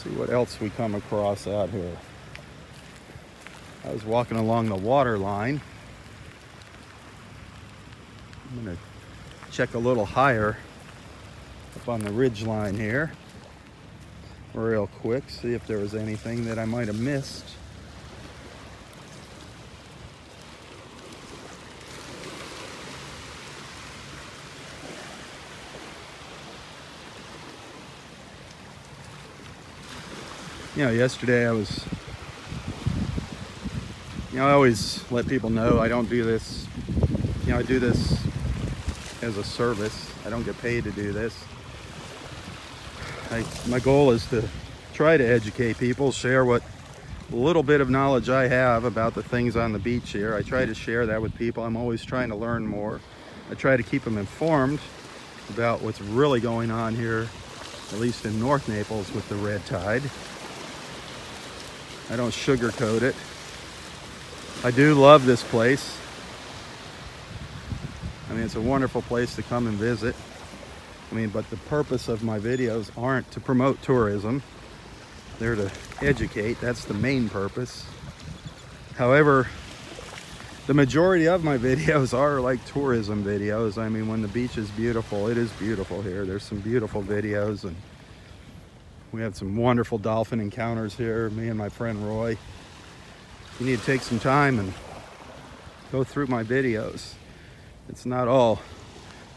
See what else we come across out here. I was walking along the water line. I'm gonna check a little higher up on the ridge line here real quick, see if there was anything that I might have missed. You know, yesterday I was, you know, I always let people know I don't do this, you know, I do this as a service. I don't get paid to do this. I, my goal is to try to educate people, share what little bit of knowledge I have about the things on the beach here. I try to share that with people. I'm always trying to learn more. I try to keep them informed about what's really going on here, at least in North Naples with the red tide. I don't sugarcoat it. I do love this place. I mean, it's a wonderful place to come and visit. I mean, but the purpose of my videos aren't to promote tourism. They're to educate. That's the main purpose. However, the majority of my videos are like tourism videos. I mean, when the beach is beautiful, it is beautiful here. There's some beautiful videos and we had some wonderful dolphin encounters here, me and my friend Roy. You need to take some time and go through my videos. It's not all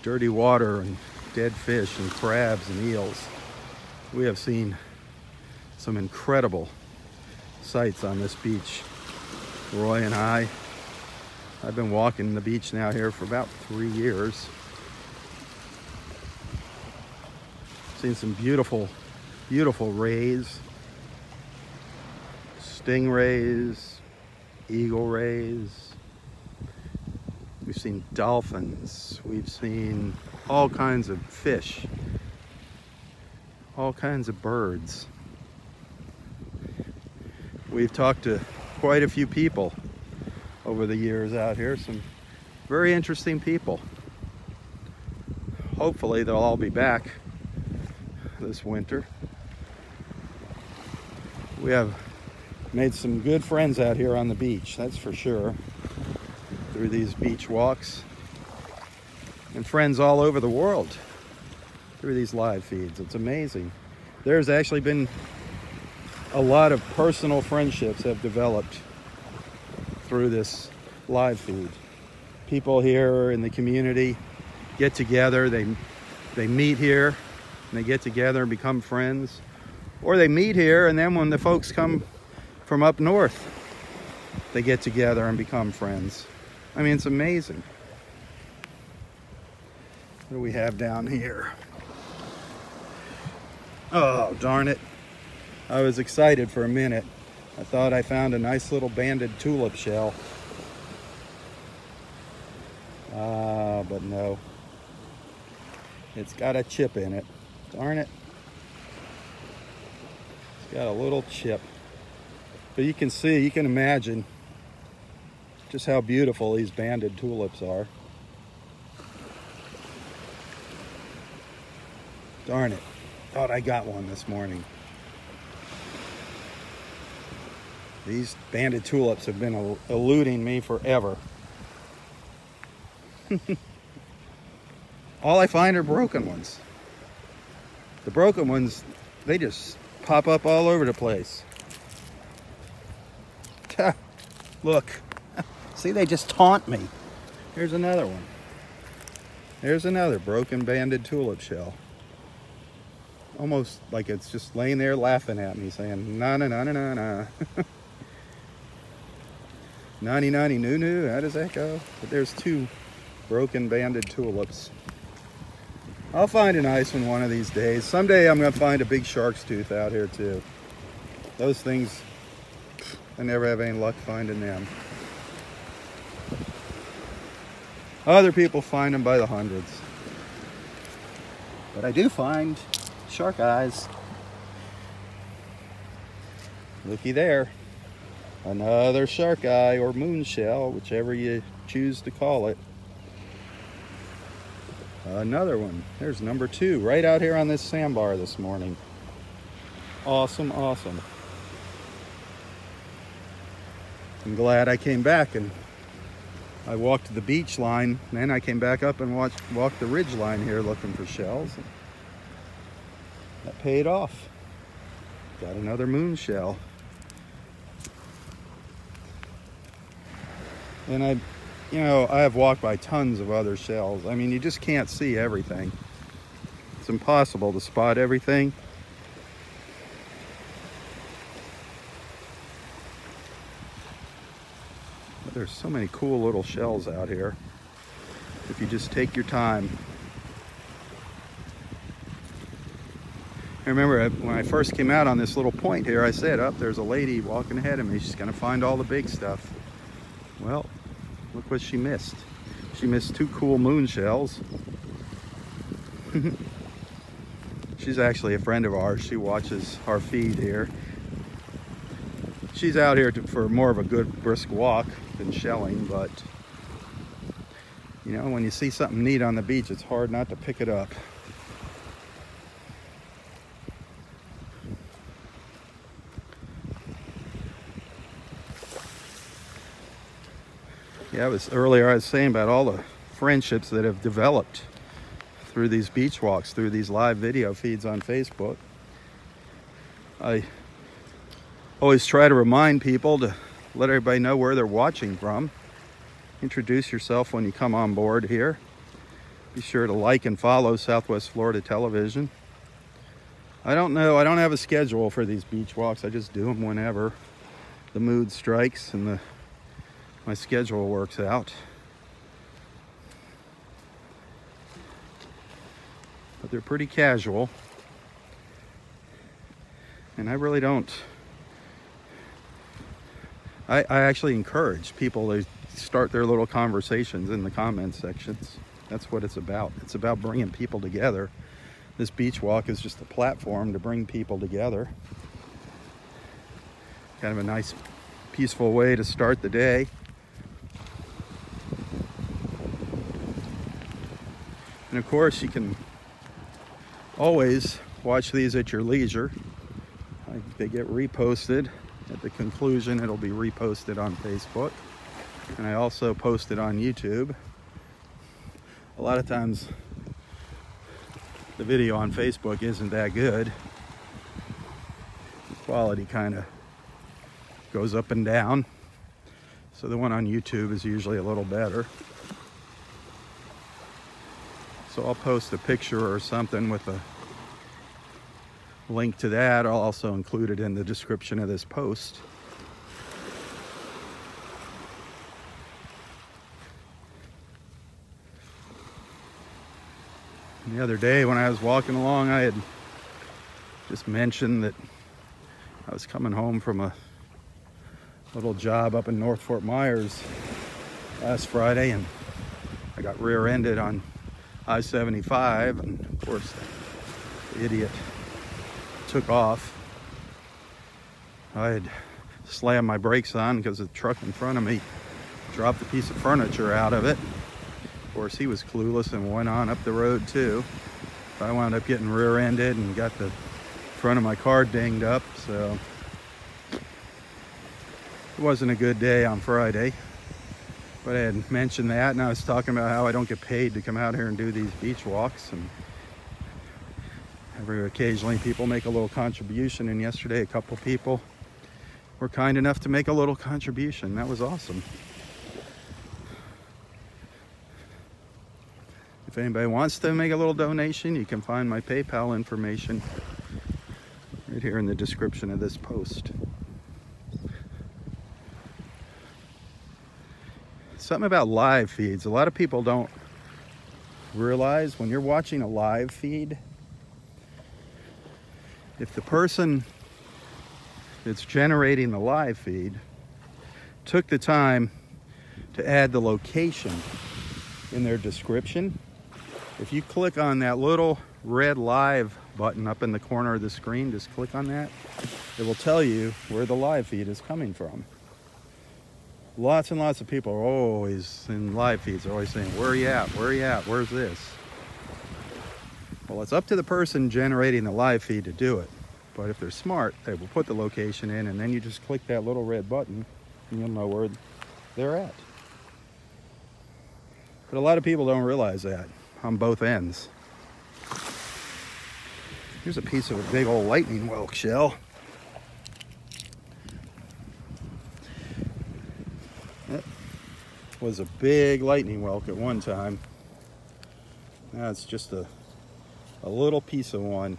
dirty water and dead fish and crabs and eels. We have seen some incredible sights on this beach. Roy and I, I've been walking the beach now here for about three years. Seen some beautiful, beautiful rays, stingrays, eagle rays. We've seen dolphins. We've seen all kinds of fish, all kinds of birds. We've talked to quite a few people over the years out here, some very interesting people. Hopefully they'll all be back this winter. We have made some good friends out here on the beach, that's for sure, through these beach walks and friends all over the world through these live feeds. It's amazing. There's actually been a lot of personal friendships have developed through this live feed. People here in the community get together, they they meet here, and they get together and become friends. Or they meet here and then when the folks come from up north, they get together and become friends. I mean, it's amazing. What do we have down here? Oh, darn it. I was excited for a minute. I thought I found a nice little banded tulip shell. Ah, uh, but no. It's got a chip in it. Darn it. It's got a little chip. But you can see, you can imagine just how beautiful these banded tulips are. Darn it. Thought I got one this morning. These banded tulips have been eluding me forever. all I find are broken ones. The broken ones, they just pop up all over the place. Look. See, they just taunt me. Here's another one. There's another broken banded tulip shell almost like it's just laying there laughing at me saying, na na na na na na. Nani nani noo noo, how does that go? But there's two broken banded tulips. I'll find a nice one one of these days. Someday I'm gonna find a big shark's tooth out here too. Those things, I never have any luck finding them. Other people find them by the hundreds. But I do find shark eyes. Looky there. Another shark eye or moon shell, whichever you choose to call it. Another one. There's number two right out here on this sandbar this morning. Awesome, awesome. I'm glad I came back and I walked the beach line. Then I came back up and watched, walked the ridge line here looking for shells. That paid off. Got another moon shell. And I, you know, I have walked by tons of other shells. I mean, you just can't see everything. It's impossible to spot everything. But there's so many cool little shells out here. If you just take your time I remember when I first came out on this little point here, I said, up there's a lady walking ahead of me. She's gonna find all the big stuff. Well, look what she missed. She missed two cool moon shells. She's actually a friend of ours. She watches our feed here. She's out here to, for more of a good brisk walk than shelling, but you know, when you see something neat on the beach, it's hard not to pick it up. Yeah, it was earlier I was saying about all the friendships that have developed through these beach walks, through these live video feeds on Facebook. I always try to remind people to let everybody know where they're watching from. Introduce yourself when you come on board here. Be sure to like and follow Southwest Florida Television. I don't know, I don't have a schedule for these beach walks. I just do them whenever the mood strikes and the my schedule works out. But they're pretty casual. And I really don't. I, I actually encourage people to start their little conversations in the comment sections. That's what it's about. It's about bringing people together. This beach walk is just a platform to bring people together. Kind of a nice, peaceful way to start the day. And of course, you can always watch these at your leisure. Uh, they get reposted. At the conclusion, it'll be reposted on Facebook. And I also post it on YouTube. A lot of times, the video on Facebook isn't that good. The quality kind of goes up and down. So the one on YouTube is usually a little better. So I'll post a picture or something with a link to that. I'll also include it in the description of this post. The other day when I was walking along, I had just mentioned that I was coming home from a little job up in North Fort Myers last Friday and I got rear-ended on I-75 and of course the idiot took off. I had slammed my brakes on because the truck in front of me dropped a piece of furniture out of it. Of course, he was clueless and went on up the road too. I wound up getting rear-ended and got the front of my car dinged up, so it wasn't a good day on Friday. But I had mentioned that and I was talking about how I don't get paid to come out here and do these beach walks and every occasionally people make a little contribution and yesterday a couple people were kind enough to make a little contribution. That was awesome. If anybody wants to make a little donation, you can find my PayPal information right here in the description of this post. Something about live feeds. A lot of people don't realize when you're watching a live feed, if the person that's generating the live feed took the time to add the location in their description, if you click on that little red live button up in the corner of the screen, just click on that, it will tell you where the live feed is coming from. Lots and lots of people are always in live feeds, are always saying, where are you at? Where are you at? Where's this? Well, it's up to the person generating the live feed to do it. But if they're smart, they will put the location in and then you just click that little red button and you'll know where they're at. But a lot of people don't realize that on both ends. Here's a piece of a big old lightning whelk shell. Was a big lightning whelk at one time. Now it's just a, a little piece of one.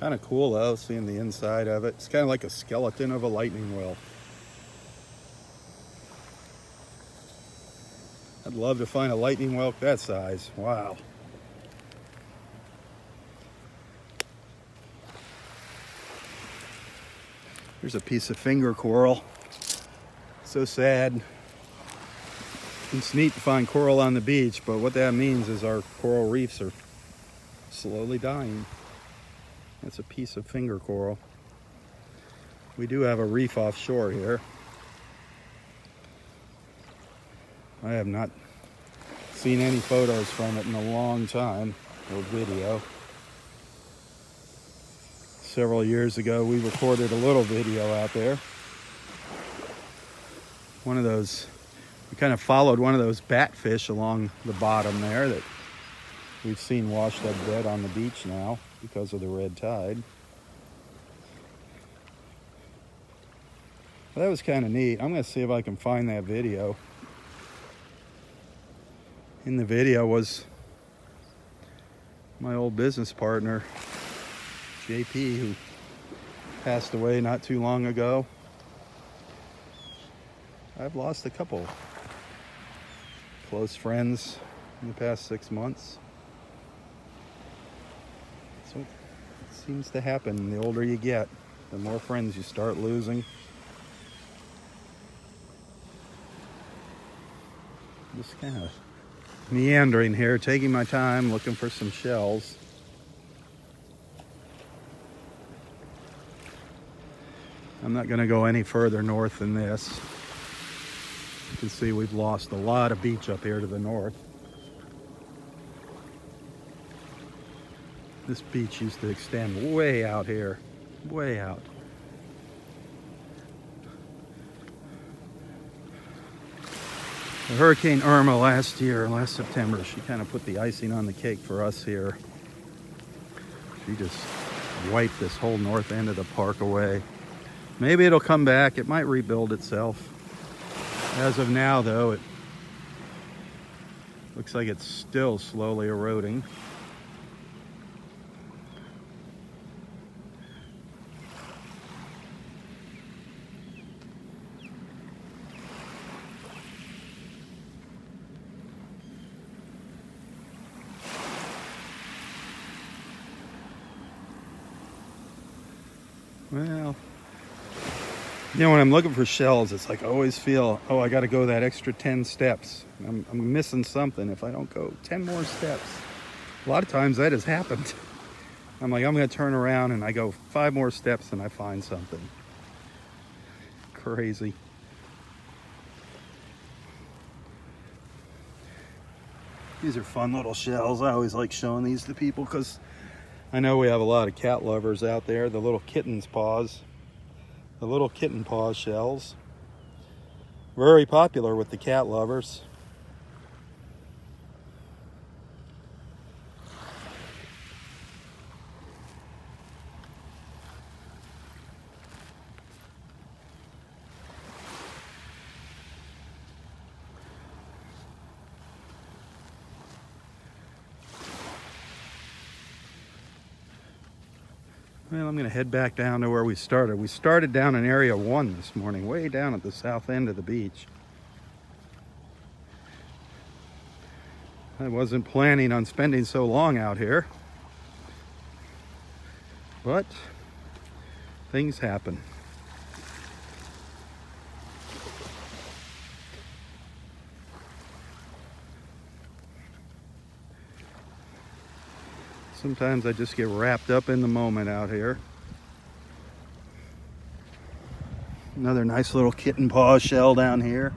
Kind of cool though, seeing the inside of it. It's kind of like a skeleton of a lightning whelk. I'd love to find a lightning whelk that size. Wow. Here's a piece of finger coral. So sad. It's neat to find coral on the beach, but what that means is our coral reefs are slowly dying. That's a piece of finger coral. We do have a reef offshore here. I have not seen any photos from it in a long time, or video. Several years ago, we recorded a little video out there. One of those, we kind of followed one of those batfish along the bottom there that we've seen washed up dead on the beach now because of the red tide. Well, that was kind of neat. I'm going to see if I can find that video. In the video was my old business partner, JP, who passed away not too long ago. I've lost a couple close friends in the past six months. So it seems to happen the older you get, the more friends you start losing. Just kind of meandering here, taking my time, looking for some shells. I'm not going to go any further north than this. You can see we've lost a lot of beach up here to the north. This beach used to extend way out here, way out. Hurricane Irma last year, last September, she kind of put the icing on the cake for us here. She just wiped this whole north end of the park away. Maybe it'll come back. It might rebuild itself. As of now, though, it looks like it's still slowly eroding. Well, you know, when I'm looking for shells, it's like I always feel, oh, I got to go that extra 10 steps. I'm, I'm missing something if I don't go 10 more steps. A lot of times that has happened. I'm like, I'm going to turn around and I go five more steps and I find something. Crazy. These are fun little shells. I always like showing these to people because I know we have a lot of cat lovers out there, the little kitten's paws, the little kitten paw shells. Very popular with the cat lovers. I'm going to head back down to where we started. We started down in area one this morning, way down at the south end of the beach. I wasn't planning on spending so long out here, but things happen. Sometimes I just get wrapped up in the moment out here. Another nice little kitten paw shell down here.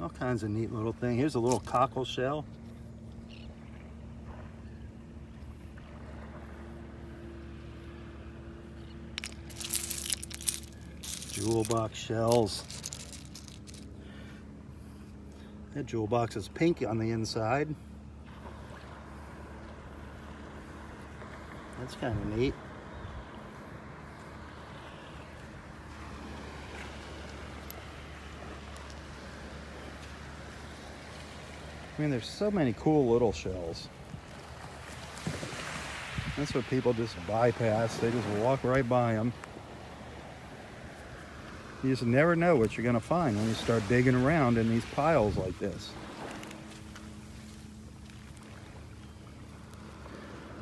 All kinds of neat little thing. Here's a little cockle shell. Jewel box shells. That jewel box is pink on the inside. That's kind of neat. I mean, there's so many cool little shells. That's what people just bypass. They just walk right by them. You just never know what you're going to find when you start digging around in these piles like this.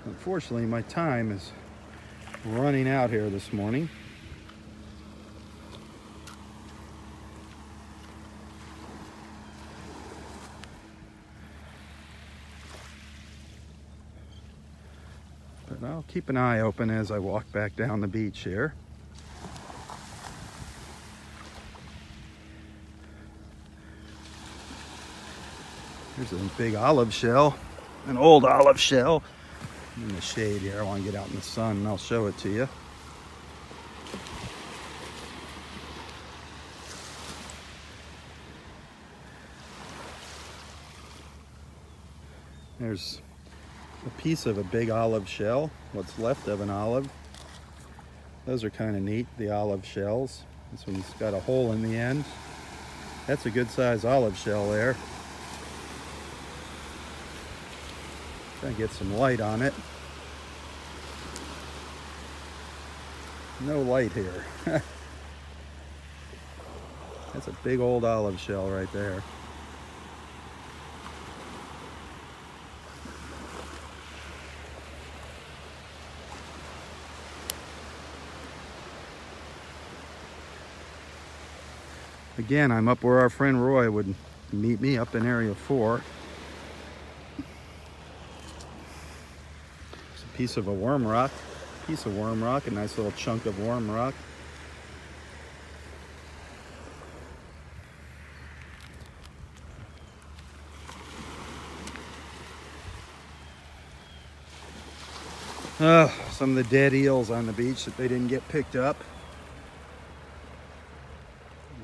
Unfortunately, my time is running out here this morning. But I'll keep an eye open as I walk back down the beach here. A big olive shell, an old olive shell. In the shade here. I want to get out in the sun and I'll show it to you. There's a piece of a big olive shell, what's left of an olive. Those are kind of neat, the olive shells. This one's got a hole in the end. That's a good size olive shell there. Gotta get some light on it. No light here. That's a big old olive shell right there. Again, I'm up where our friend Roy would meet me up in Area 4. Piece of a worm rock, piece of worm rock, a nice little chunk of worm rock. Uh, some of the dead eels on the beach that they didn't get picked up.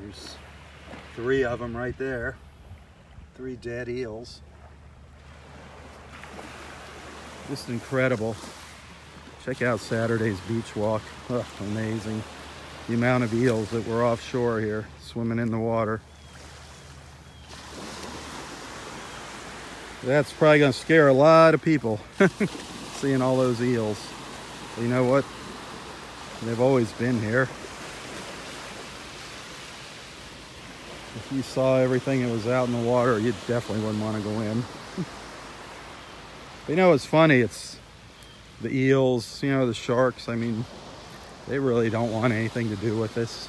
There's three of them right there. Three dead eels. Just incredible. Check out Saturday's beach walk. Amazing. The amount of eels that were offshore here, swimming in the water. That's probably gonna scare a lot of people, seeing all those eels. But you know what? They've always been here. If you saw everything that was out in the water, you definitely wouldn't want to go in. You know, it's funny. It's the eels, you know, the sharks. I mean, they really don't want anything to do with this.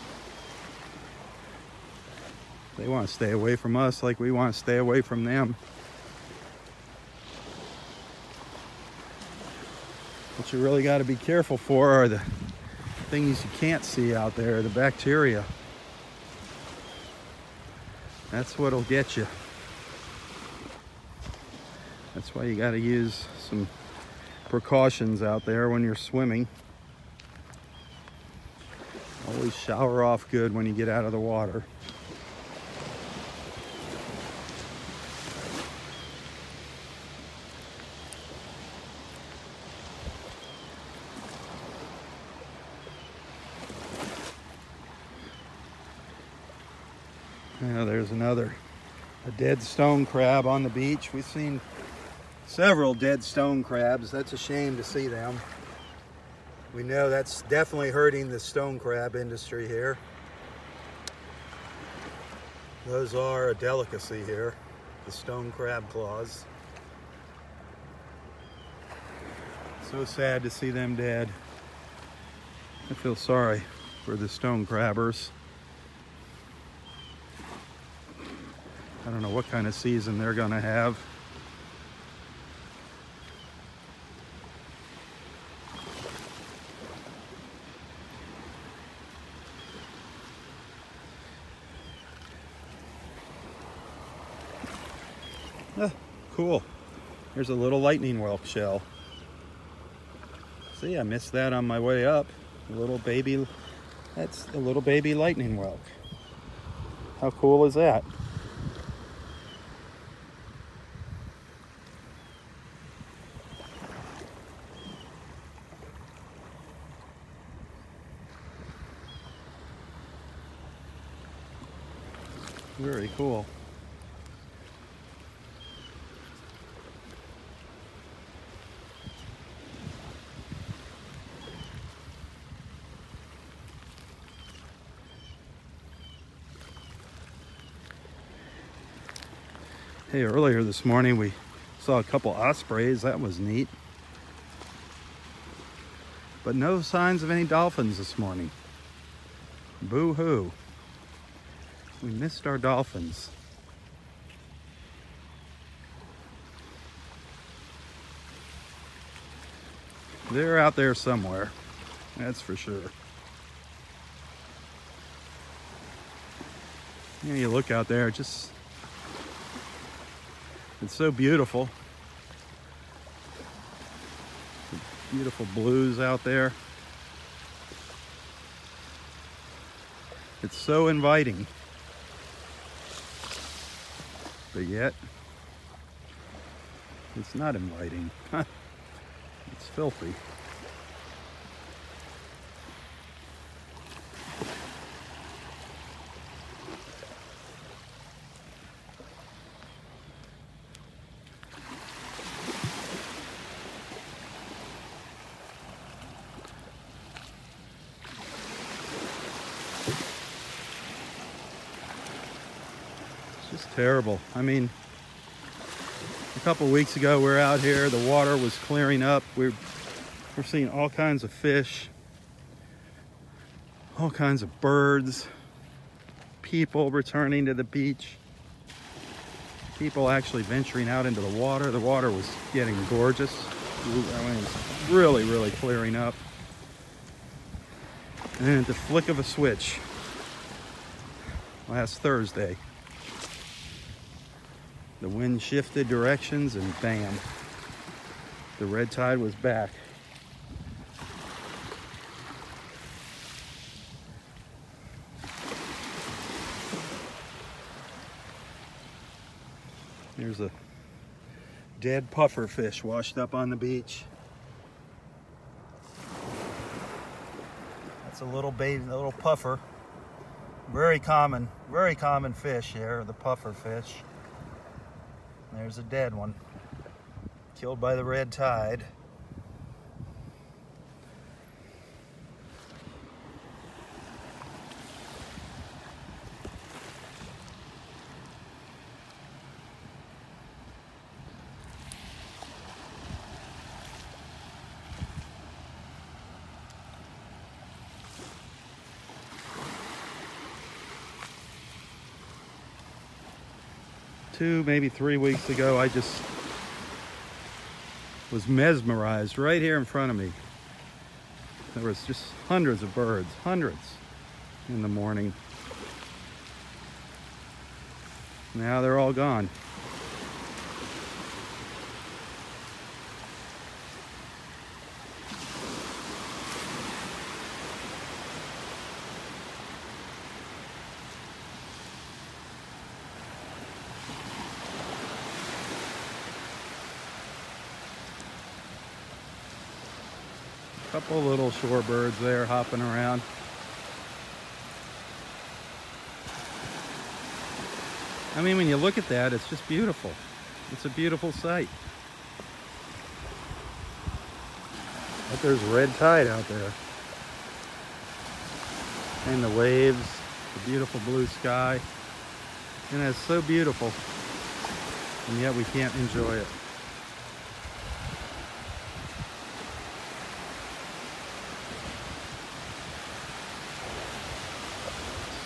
They want to stay away from us like we want to stay away from them. What you really got to be careful for are the things you can't see out there, the bacteria. That's what'll get you. That's why you got to use some precautions out there when you're swimming. Always shower off good when you get out of the water. Now there's another, a dead stone crab on the beach. We've seen several dead stone crabs. That's a shame to see them. We know that's definitely hurting the stone crab industry here. Those are a delicacy here, the stone crab claws. So sad to see them dead. I feel sorry for the stone crabbers. I don't know what kind of season they're going to have. Cool. There's a little lightning whelk shell. See, I missed that on my way up. A little baby, that's a little baby lightning whelk. How cool is that? Very cool. Hey, earlier this morning we saw a couple ospreys. That was neat. But no signs of any dolphins this morning. Boo-hoo. We missed our dolphins. They're out there somewhere. That's for sure. You, know, you look out there, just it's so beautiful. Beautiful blues out there. It's so inviting. But yet, it's not inviting. it's filthy. just terrible. I mean, a couple weeks ago we are out here, the water was clearing up. We're, we're seeing all kinds of fish, all kinds of birds, people returning to the beach, people actually venturing out into the water. The water was getting gorgeous. I mean, it was really, really clearing up. And at the flick of a switch, last Thursday, the wind shifted directions and bam, the red tide was back. There's a dead puffer fish washed up on the beach. That's a little baby, a little puffer. Very common, very common fish here, the puffer fish. There's a dead one. Killed by the red tide. Two, maybe three weeks ago, I just was mesmerized right here in front of me. There was just hundreds of birds, hundreds in the morning. Now they're all gone. Couple little shorebirds there hopping around. I mean, when you look at that, it's just beautiful. It's a beautiful sight. But there's red tide out there. And the waves, the beautiful blue sky. And it's so beautiful. And yet we can't enjoy it.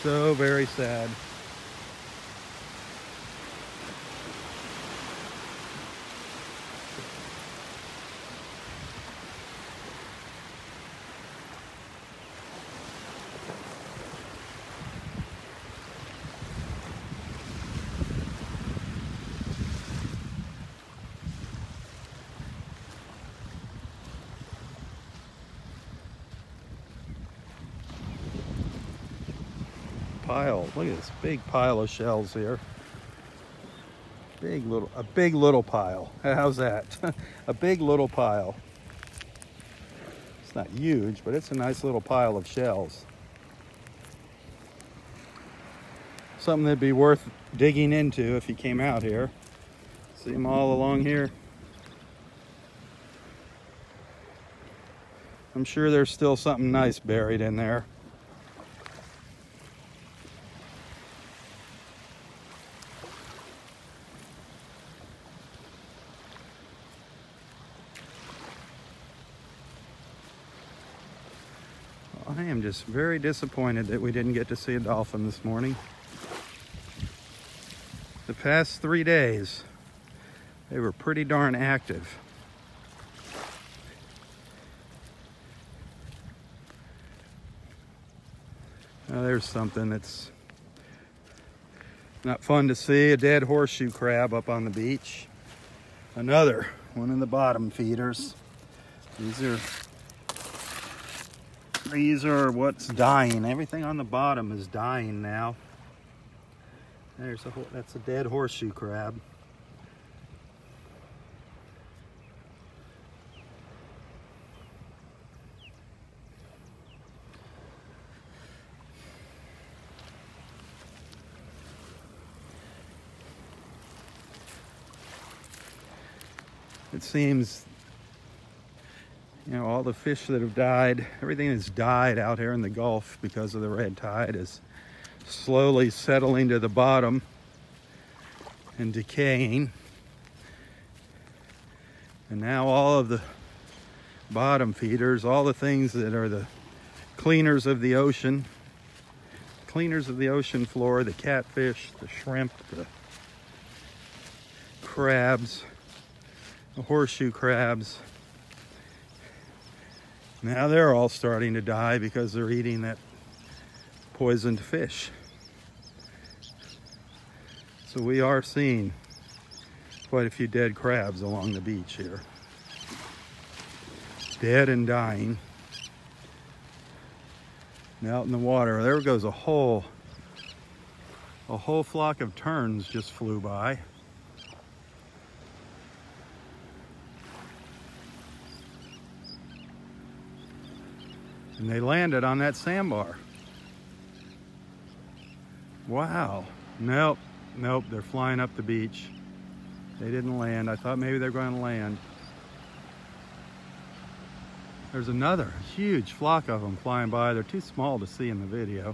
So very sad. pile. Look at this big pile of shells here. Big little, a big little pile. How's that? a big little pile. It's not huge, but it's a nice little pile of shells. Something that'd be worth digging into if you came out here. See them all along here. I'm sure there's still something nice buried in there. I am very disappointed that we didn't get to see a dolphin this morning. The past three days, they were pretty darn active. Now there's something that's not fun to see, a dead horseshoe crab up on the beach. Another one of the bottom feeders. These are these are what's dying. Everything on the bottom is dying now. There's a that's a dead horseshoe crab. It seems you know, all the fish that have died, everything that's died out here in the Gulf because of the red tide is slowly settling to the bottom and decaying. And now all of the bottom feeders, all the things that are the cleaners of the ocean, cleaners of the ocean floor, the catfish, the shrimp, the crabs, the horseshoe crabs, now they're all starting to die because they're eating that poisoned fish. So we are seeing quite a few dead crabs along the beach here. Dead and dying. And out in the water, there goes a whole, a whole flock of terns just flew by. And they landed on that sandbar. Wow. Nope. Nope. They're flying up the beach. They didn't land. I thought maybe they're going to land. There's another huge flock of them flying by. They're too small to see in the video.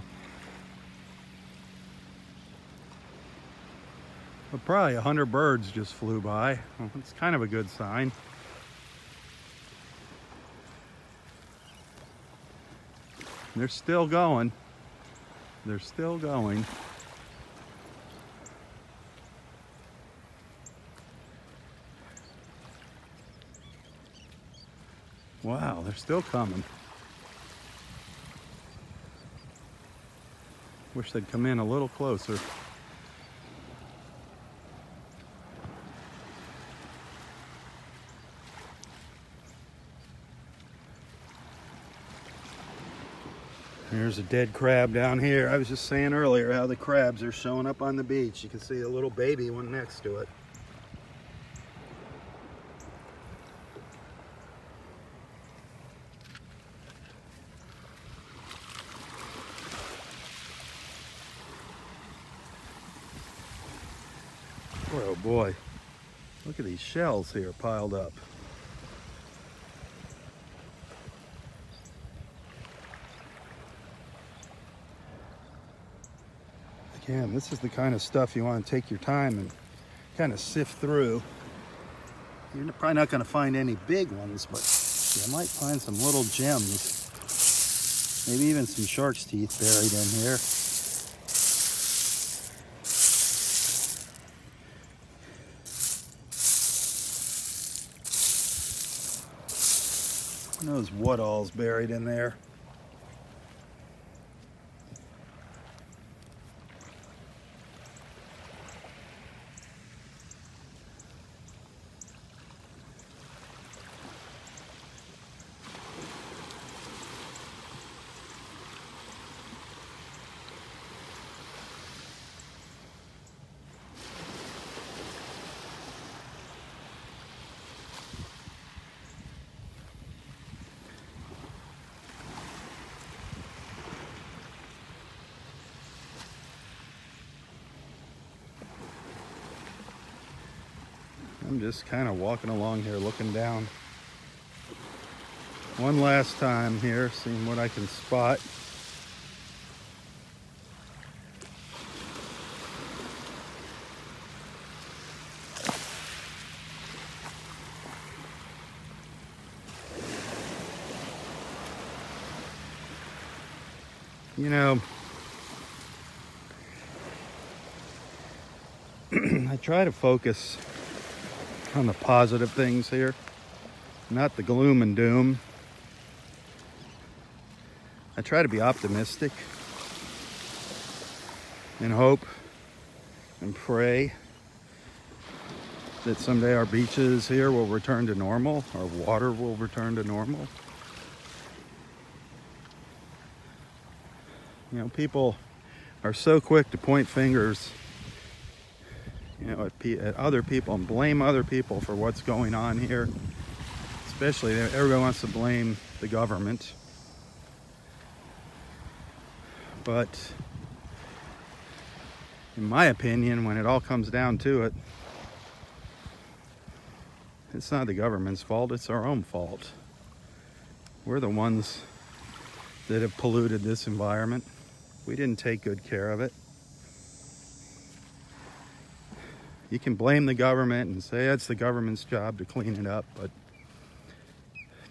But probably a hundred birds just flew by. Well, it's kind of a good sign. They're still going. They're still going. Wow, they're still coming. Wish they'd come in a little closer. There's a dead crab down here. I was just saying earlier how the crabs are showing up on the beach. You can see a little baby one next to it. Oh boy. Look at these shells here piled up. Again, this is the kind of stuff you want to take your time and kind of sift through. You're probably not going to find any big ones, but you might find some little gems. Maybe even some shark's teeth buried in here. Who knows what all's buried in there. I'm just kind of walking along here looking down. One last time here, seeing what I can spot. You know, I try to focus on the positive things here, not the gloom and doom. I try to be optimistic and hope and pray that someday our beaches here will return to normal, our water will return to normal. You know, people are so quick to point fingers, at, other people and blame other people for what's going on here. Especially, everybody wants to blame the government. But in my opinion, when it all comes down to it, it's not the government's fault, it's our own fault. We're the ones that have polluted this environment. We didn't take good care of it. You can blame the government and say it's the government's job to clean it up, but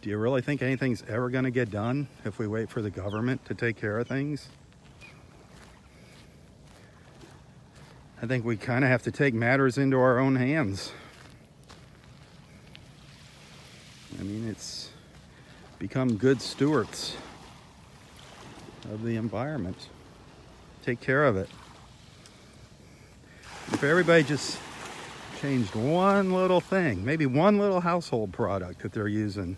do you really think anything's ever going to get done if we wait for the government to take care of things? I think we kind of have to take matters into our own hands. I mean, it's become good stewards of the environment. Take care of it. If everybody just changed one little thing, maybe one little household product that they're using,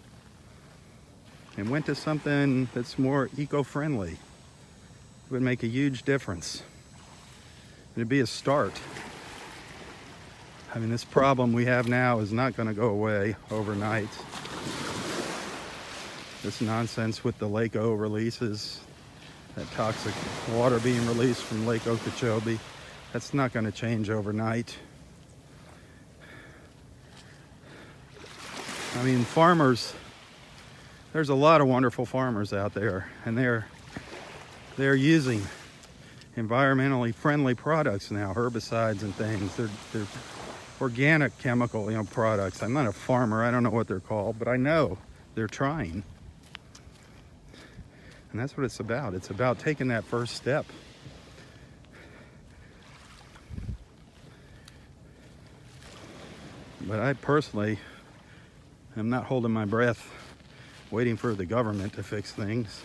and went to something that's more eco-friendly, it would make a huge difference. It'd be a start. I mean, this problem we have now is not going to go away overnight. This nonsense with the Lake O releases, that toxic water being released from Lake Okeechobee, that's not going to change overnight. I mean, farmers, there's a lot of wonderful farmers out there, and they're they're using environmentally friendly products now, herbicides and things. They're, they're organic chemical you know, products. I'm not a farmer, I don't know what they're called, but I know they're trying. And that's what it's about. It's about taking that first step. But I personally am not holding my breath waiting for the government to fix things.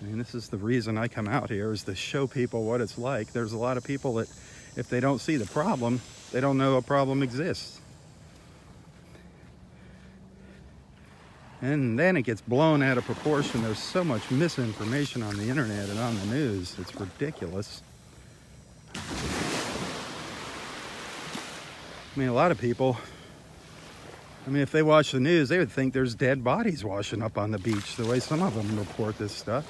I mean, this is the reason I come out here is to show people what it's like. There's a lot of people that if they don't see the problem, they don't know a problem exists. And then it gets blown out of proportion. There's so much misinformation on the internet and on the news. It's ridiculous. I mean, a lot of people, I mean, if they watch the news, they would think there's dead bodies washing up on the beach, the way some of them report this stuff.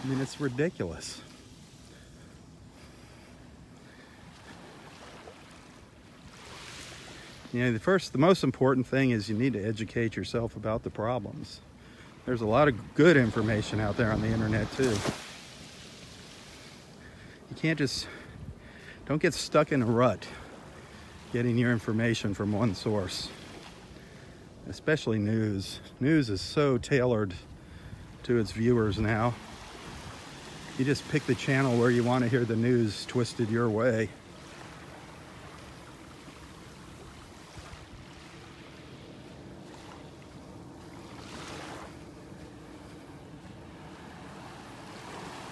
I mean, it's ridiculous. You know, the first, the most important thing is you need to educate yourself about the problems. There's a lot of good information out there on the internet too. You can't just, don't get stuck in a rut getting your information from one source, especially news. News is so tailored to its viewers now. You just pick the channel where you want to hear the news twisted your way.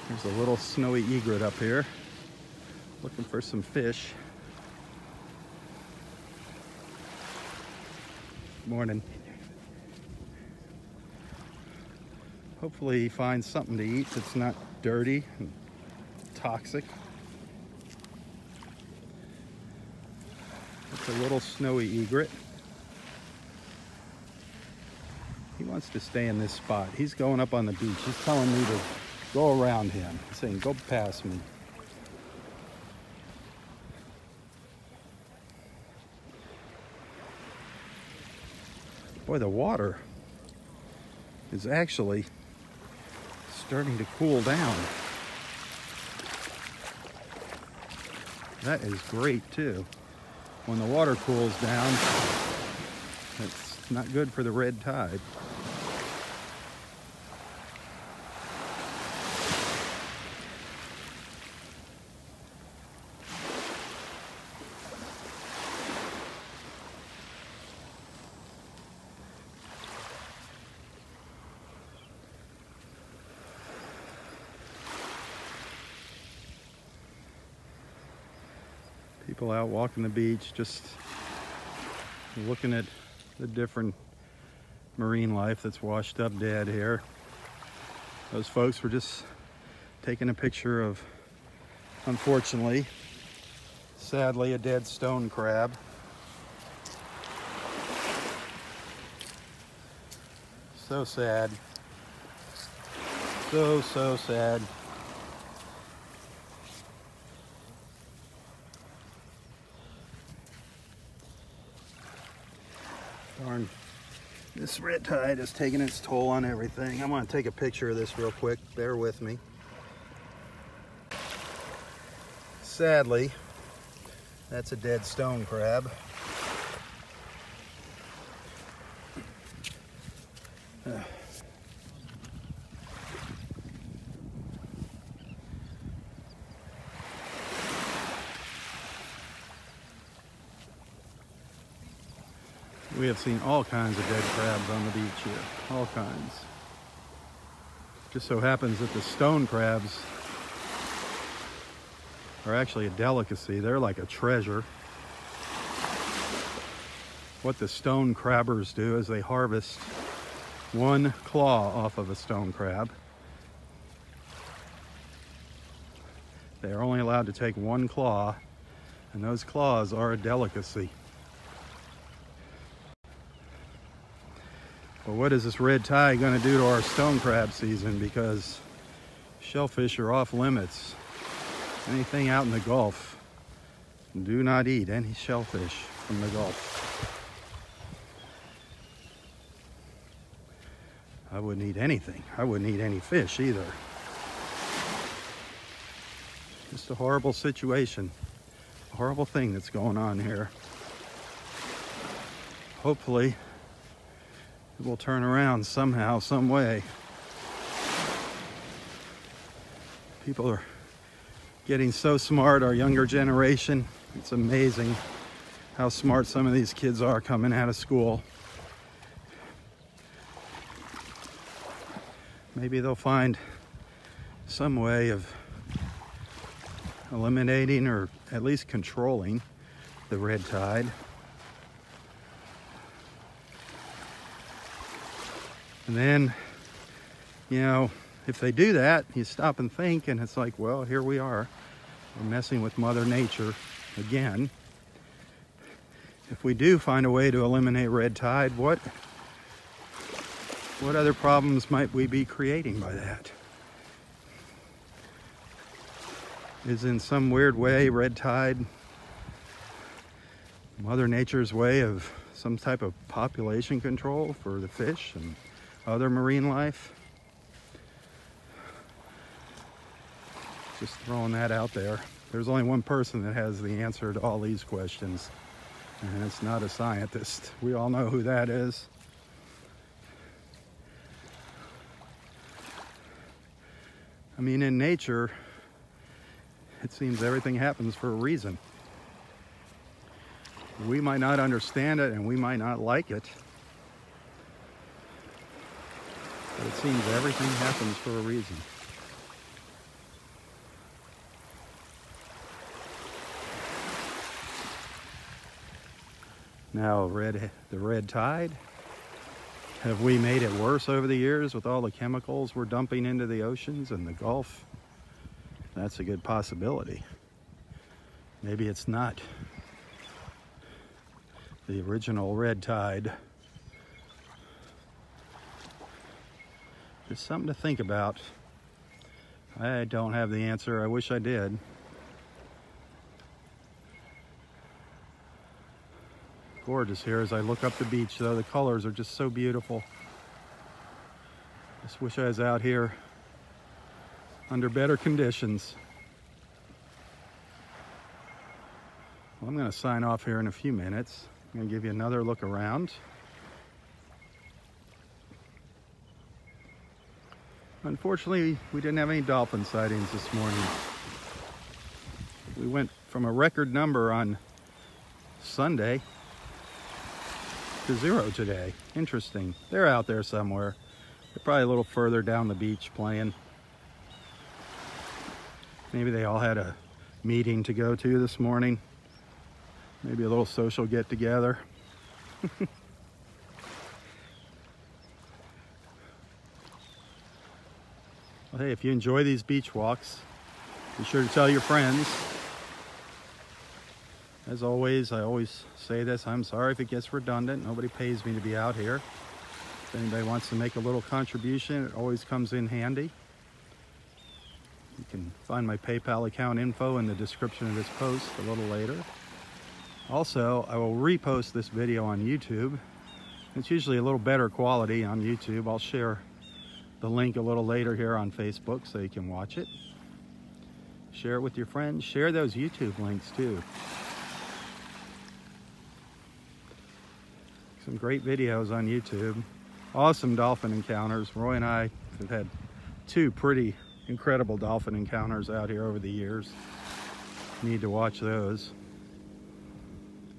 There's a little snowy egret up here looking for some fish. Morning. Hopefully he finds something to eat that's not dirty and toxic. It's a little snowy egret. He wants to stay in this spot. He's going up on the beach. He's telling me to go around him. Saying, go past me. Boy, the water is actually starting to cool down. That is great too. When the water cools down, it's not good for the red tide. people out walking the beach, just looking at the different marine life that's washed up dead here. Those folks were just taking a picture of, unfortunately, sadly, a dead stone crab. So sad. So, so sad. Darn, this red tide is taking its toll on everything. I'm gonna take a picture of this real quick, bear with me. Sadly, that's a dead stone crab. We have seen all kinds of dead crabs on the beach here, all kinds. Just so happens that the stone crabs are actually a delicacy. They're like a treasure. What the stone crabbers do is they harvest one claw off of a stone crab. They are only allowed to take one claw, and those claws are a delicacy. But what is this red tide going to do to our stone crab season? Because shellfish are off limits. Anything out in the Gulf, do not eat any shellfish from the Gulf. I wouldn't eat anything. I wouldn't eat any fish either. Just a horrible situation. A horrible thing that's going on here. Hopefully, it will turn around somehow, some way. People are getting so smart, our younger generation. It's amazing how smart some of these kids are coming out of school. Maybe they'll find some way of eliminating or at least controlling the red tide. And then, you know, if they do that, you stop and think, and it's like, well, here we are. We're messing with Mother Nature again. If we do find a way to eliminate red tide, what what other problems might we be creating by that? Is in some weird way red tide Mother Nature's way of some type of population control for the fish and other marine life. Just throwing that out there. There's only one person that has the answer to all these questions, and it's not a scientist. We all know who that is. I mean, in nature, it seems everything happens for a reason. We might not understand it and we might not like it, But it seems everything happens for a reason. Now, red, the red tide. Have we made it worse over the years with all the chemicals we're dumping into the oceans and the Gulf? That's a good possibility. Maybe it's not the original red tide Just something to think about. I don't have the answer. I wish I did. Gorgeous here as I look up the beach, though. The colors are just so beautiful. Just wish I was out here under better conditions. Well, I'm going to sign off here in a few minutes. I'm going to give you another look around. Unfortunately, we didn't have any dolphin sightings this morning. We went from a record number on Sunday to zero today. Interesting. They're out there somewhere. They're probably a little further down the beach playing. Maybe they all had a meeting to go to this morning. Maybe a little social get together. well, hey, if you enjoy these beach walks, be sure to tell your friends. As always, I always say this, I'm sorry if it gets redundant. Nobody pays me to be out here. If anybody wants to make a little contribution, it always comes in handy. You can find my PayPal account info in the description of this post a little later. Also, I will repost this video on YouTube. It's usually a little better quality on YouTube. I'll share the link a little later here on Facebook so you can watch it. Share it with your friends. Share those YouTube links too. Some great videos on YouTube. Awesome dolphin encounters. Roy and I have had two pretty incredible dolphin encounters out here over the years. Need to watch those.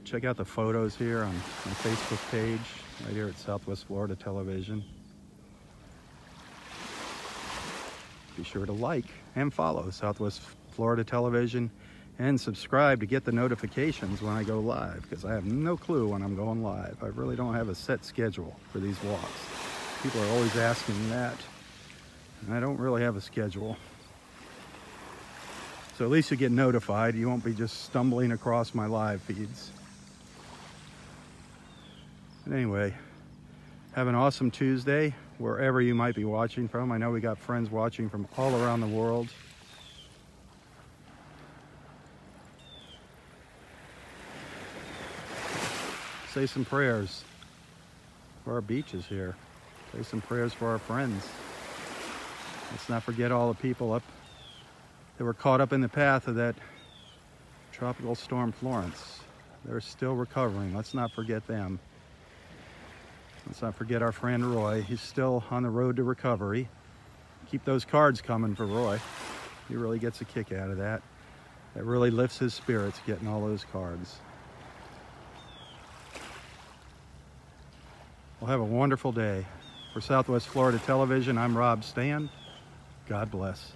Check out the photos here on my Facebook page, right here at Southwest Florida Television. Be sure to like and follow Southwest Florida Television and subscribe to get the notifications when I go live because I have no clue when I'm going live. I really don't have a set schedule for these walks. People are always asking that. And I don't really have a schedule. So at least you get notified. You won't be just stumbling across my live feeds. But anyway, have an awesome Tuesday wherever you might be watching from. I know we got friends watching from all around the world. say some prayers for our beaches here. Say some prayers for our friends. Let's not forget all the people up that were caught up in the path of that tropical storm Florence. They're still recovering. Let's not forget them. Let's not forget our friend Roy. He's still on the road to recovery. Keep those cards coming for Roy. He really gets a kick out of that. That really lifts his spirits getting all those cards. Well, have a wonderful day. For Southwest Florida Television, I'm Robb Stan. God bless.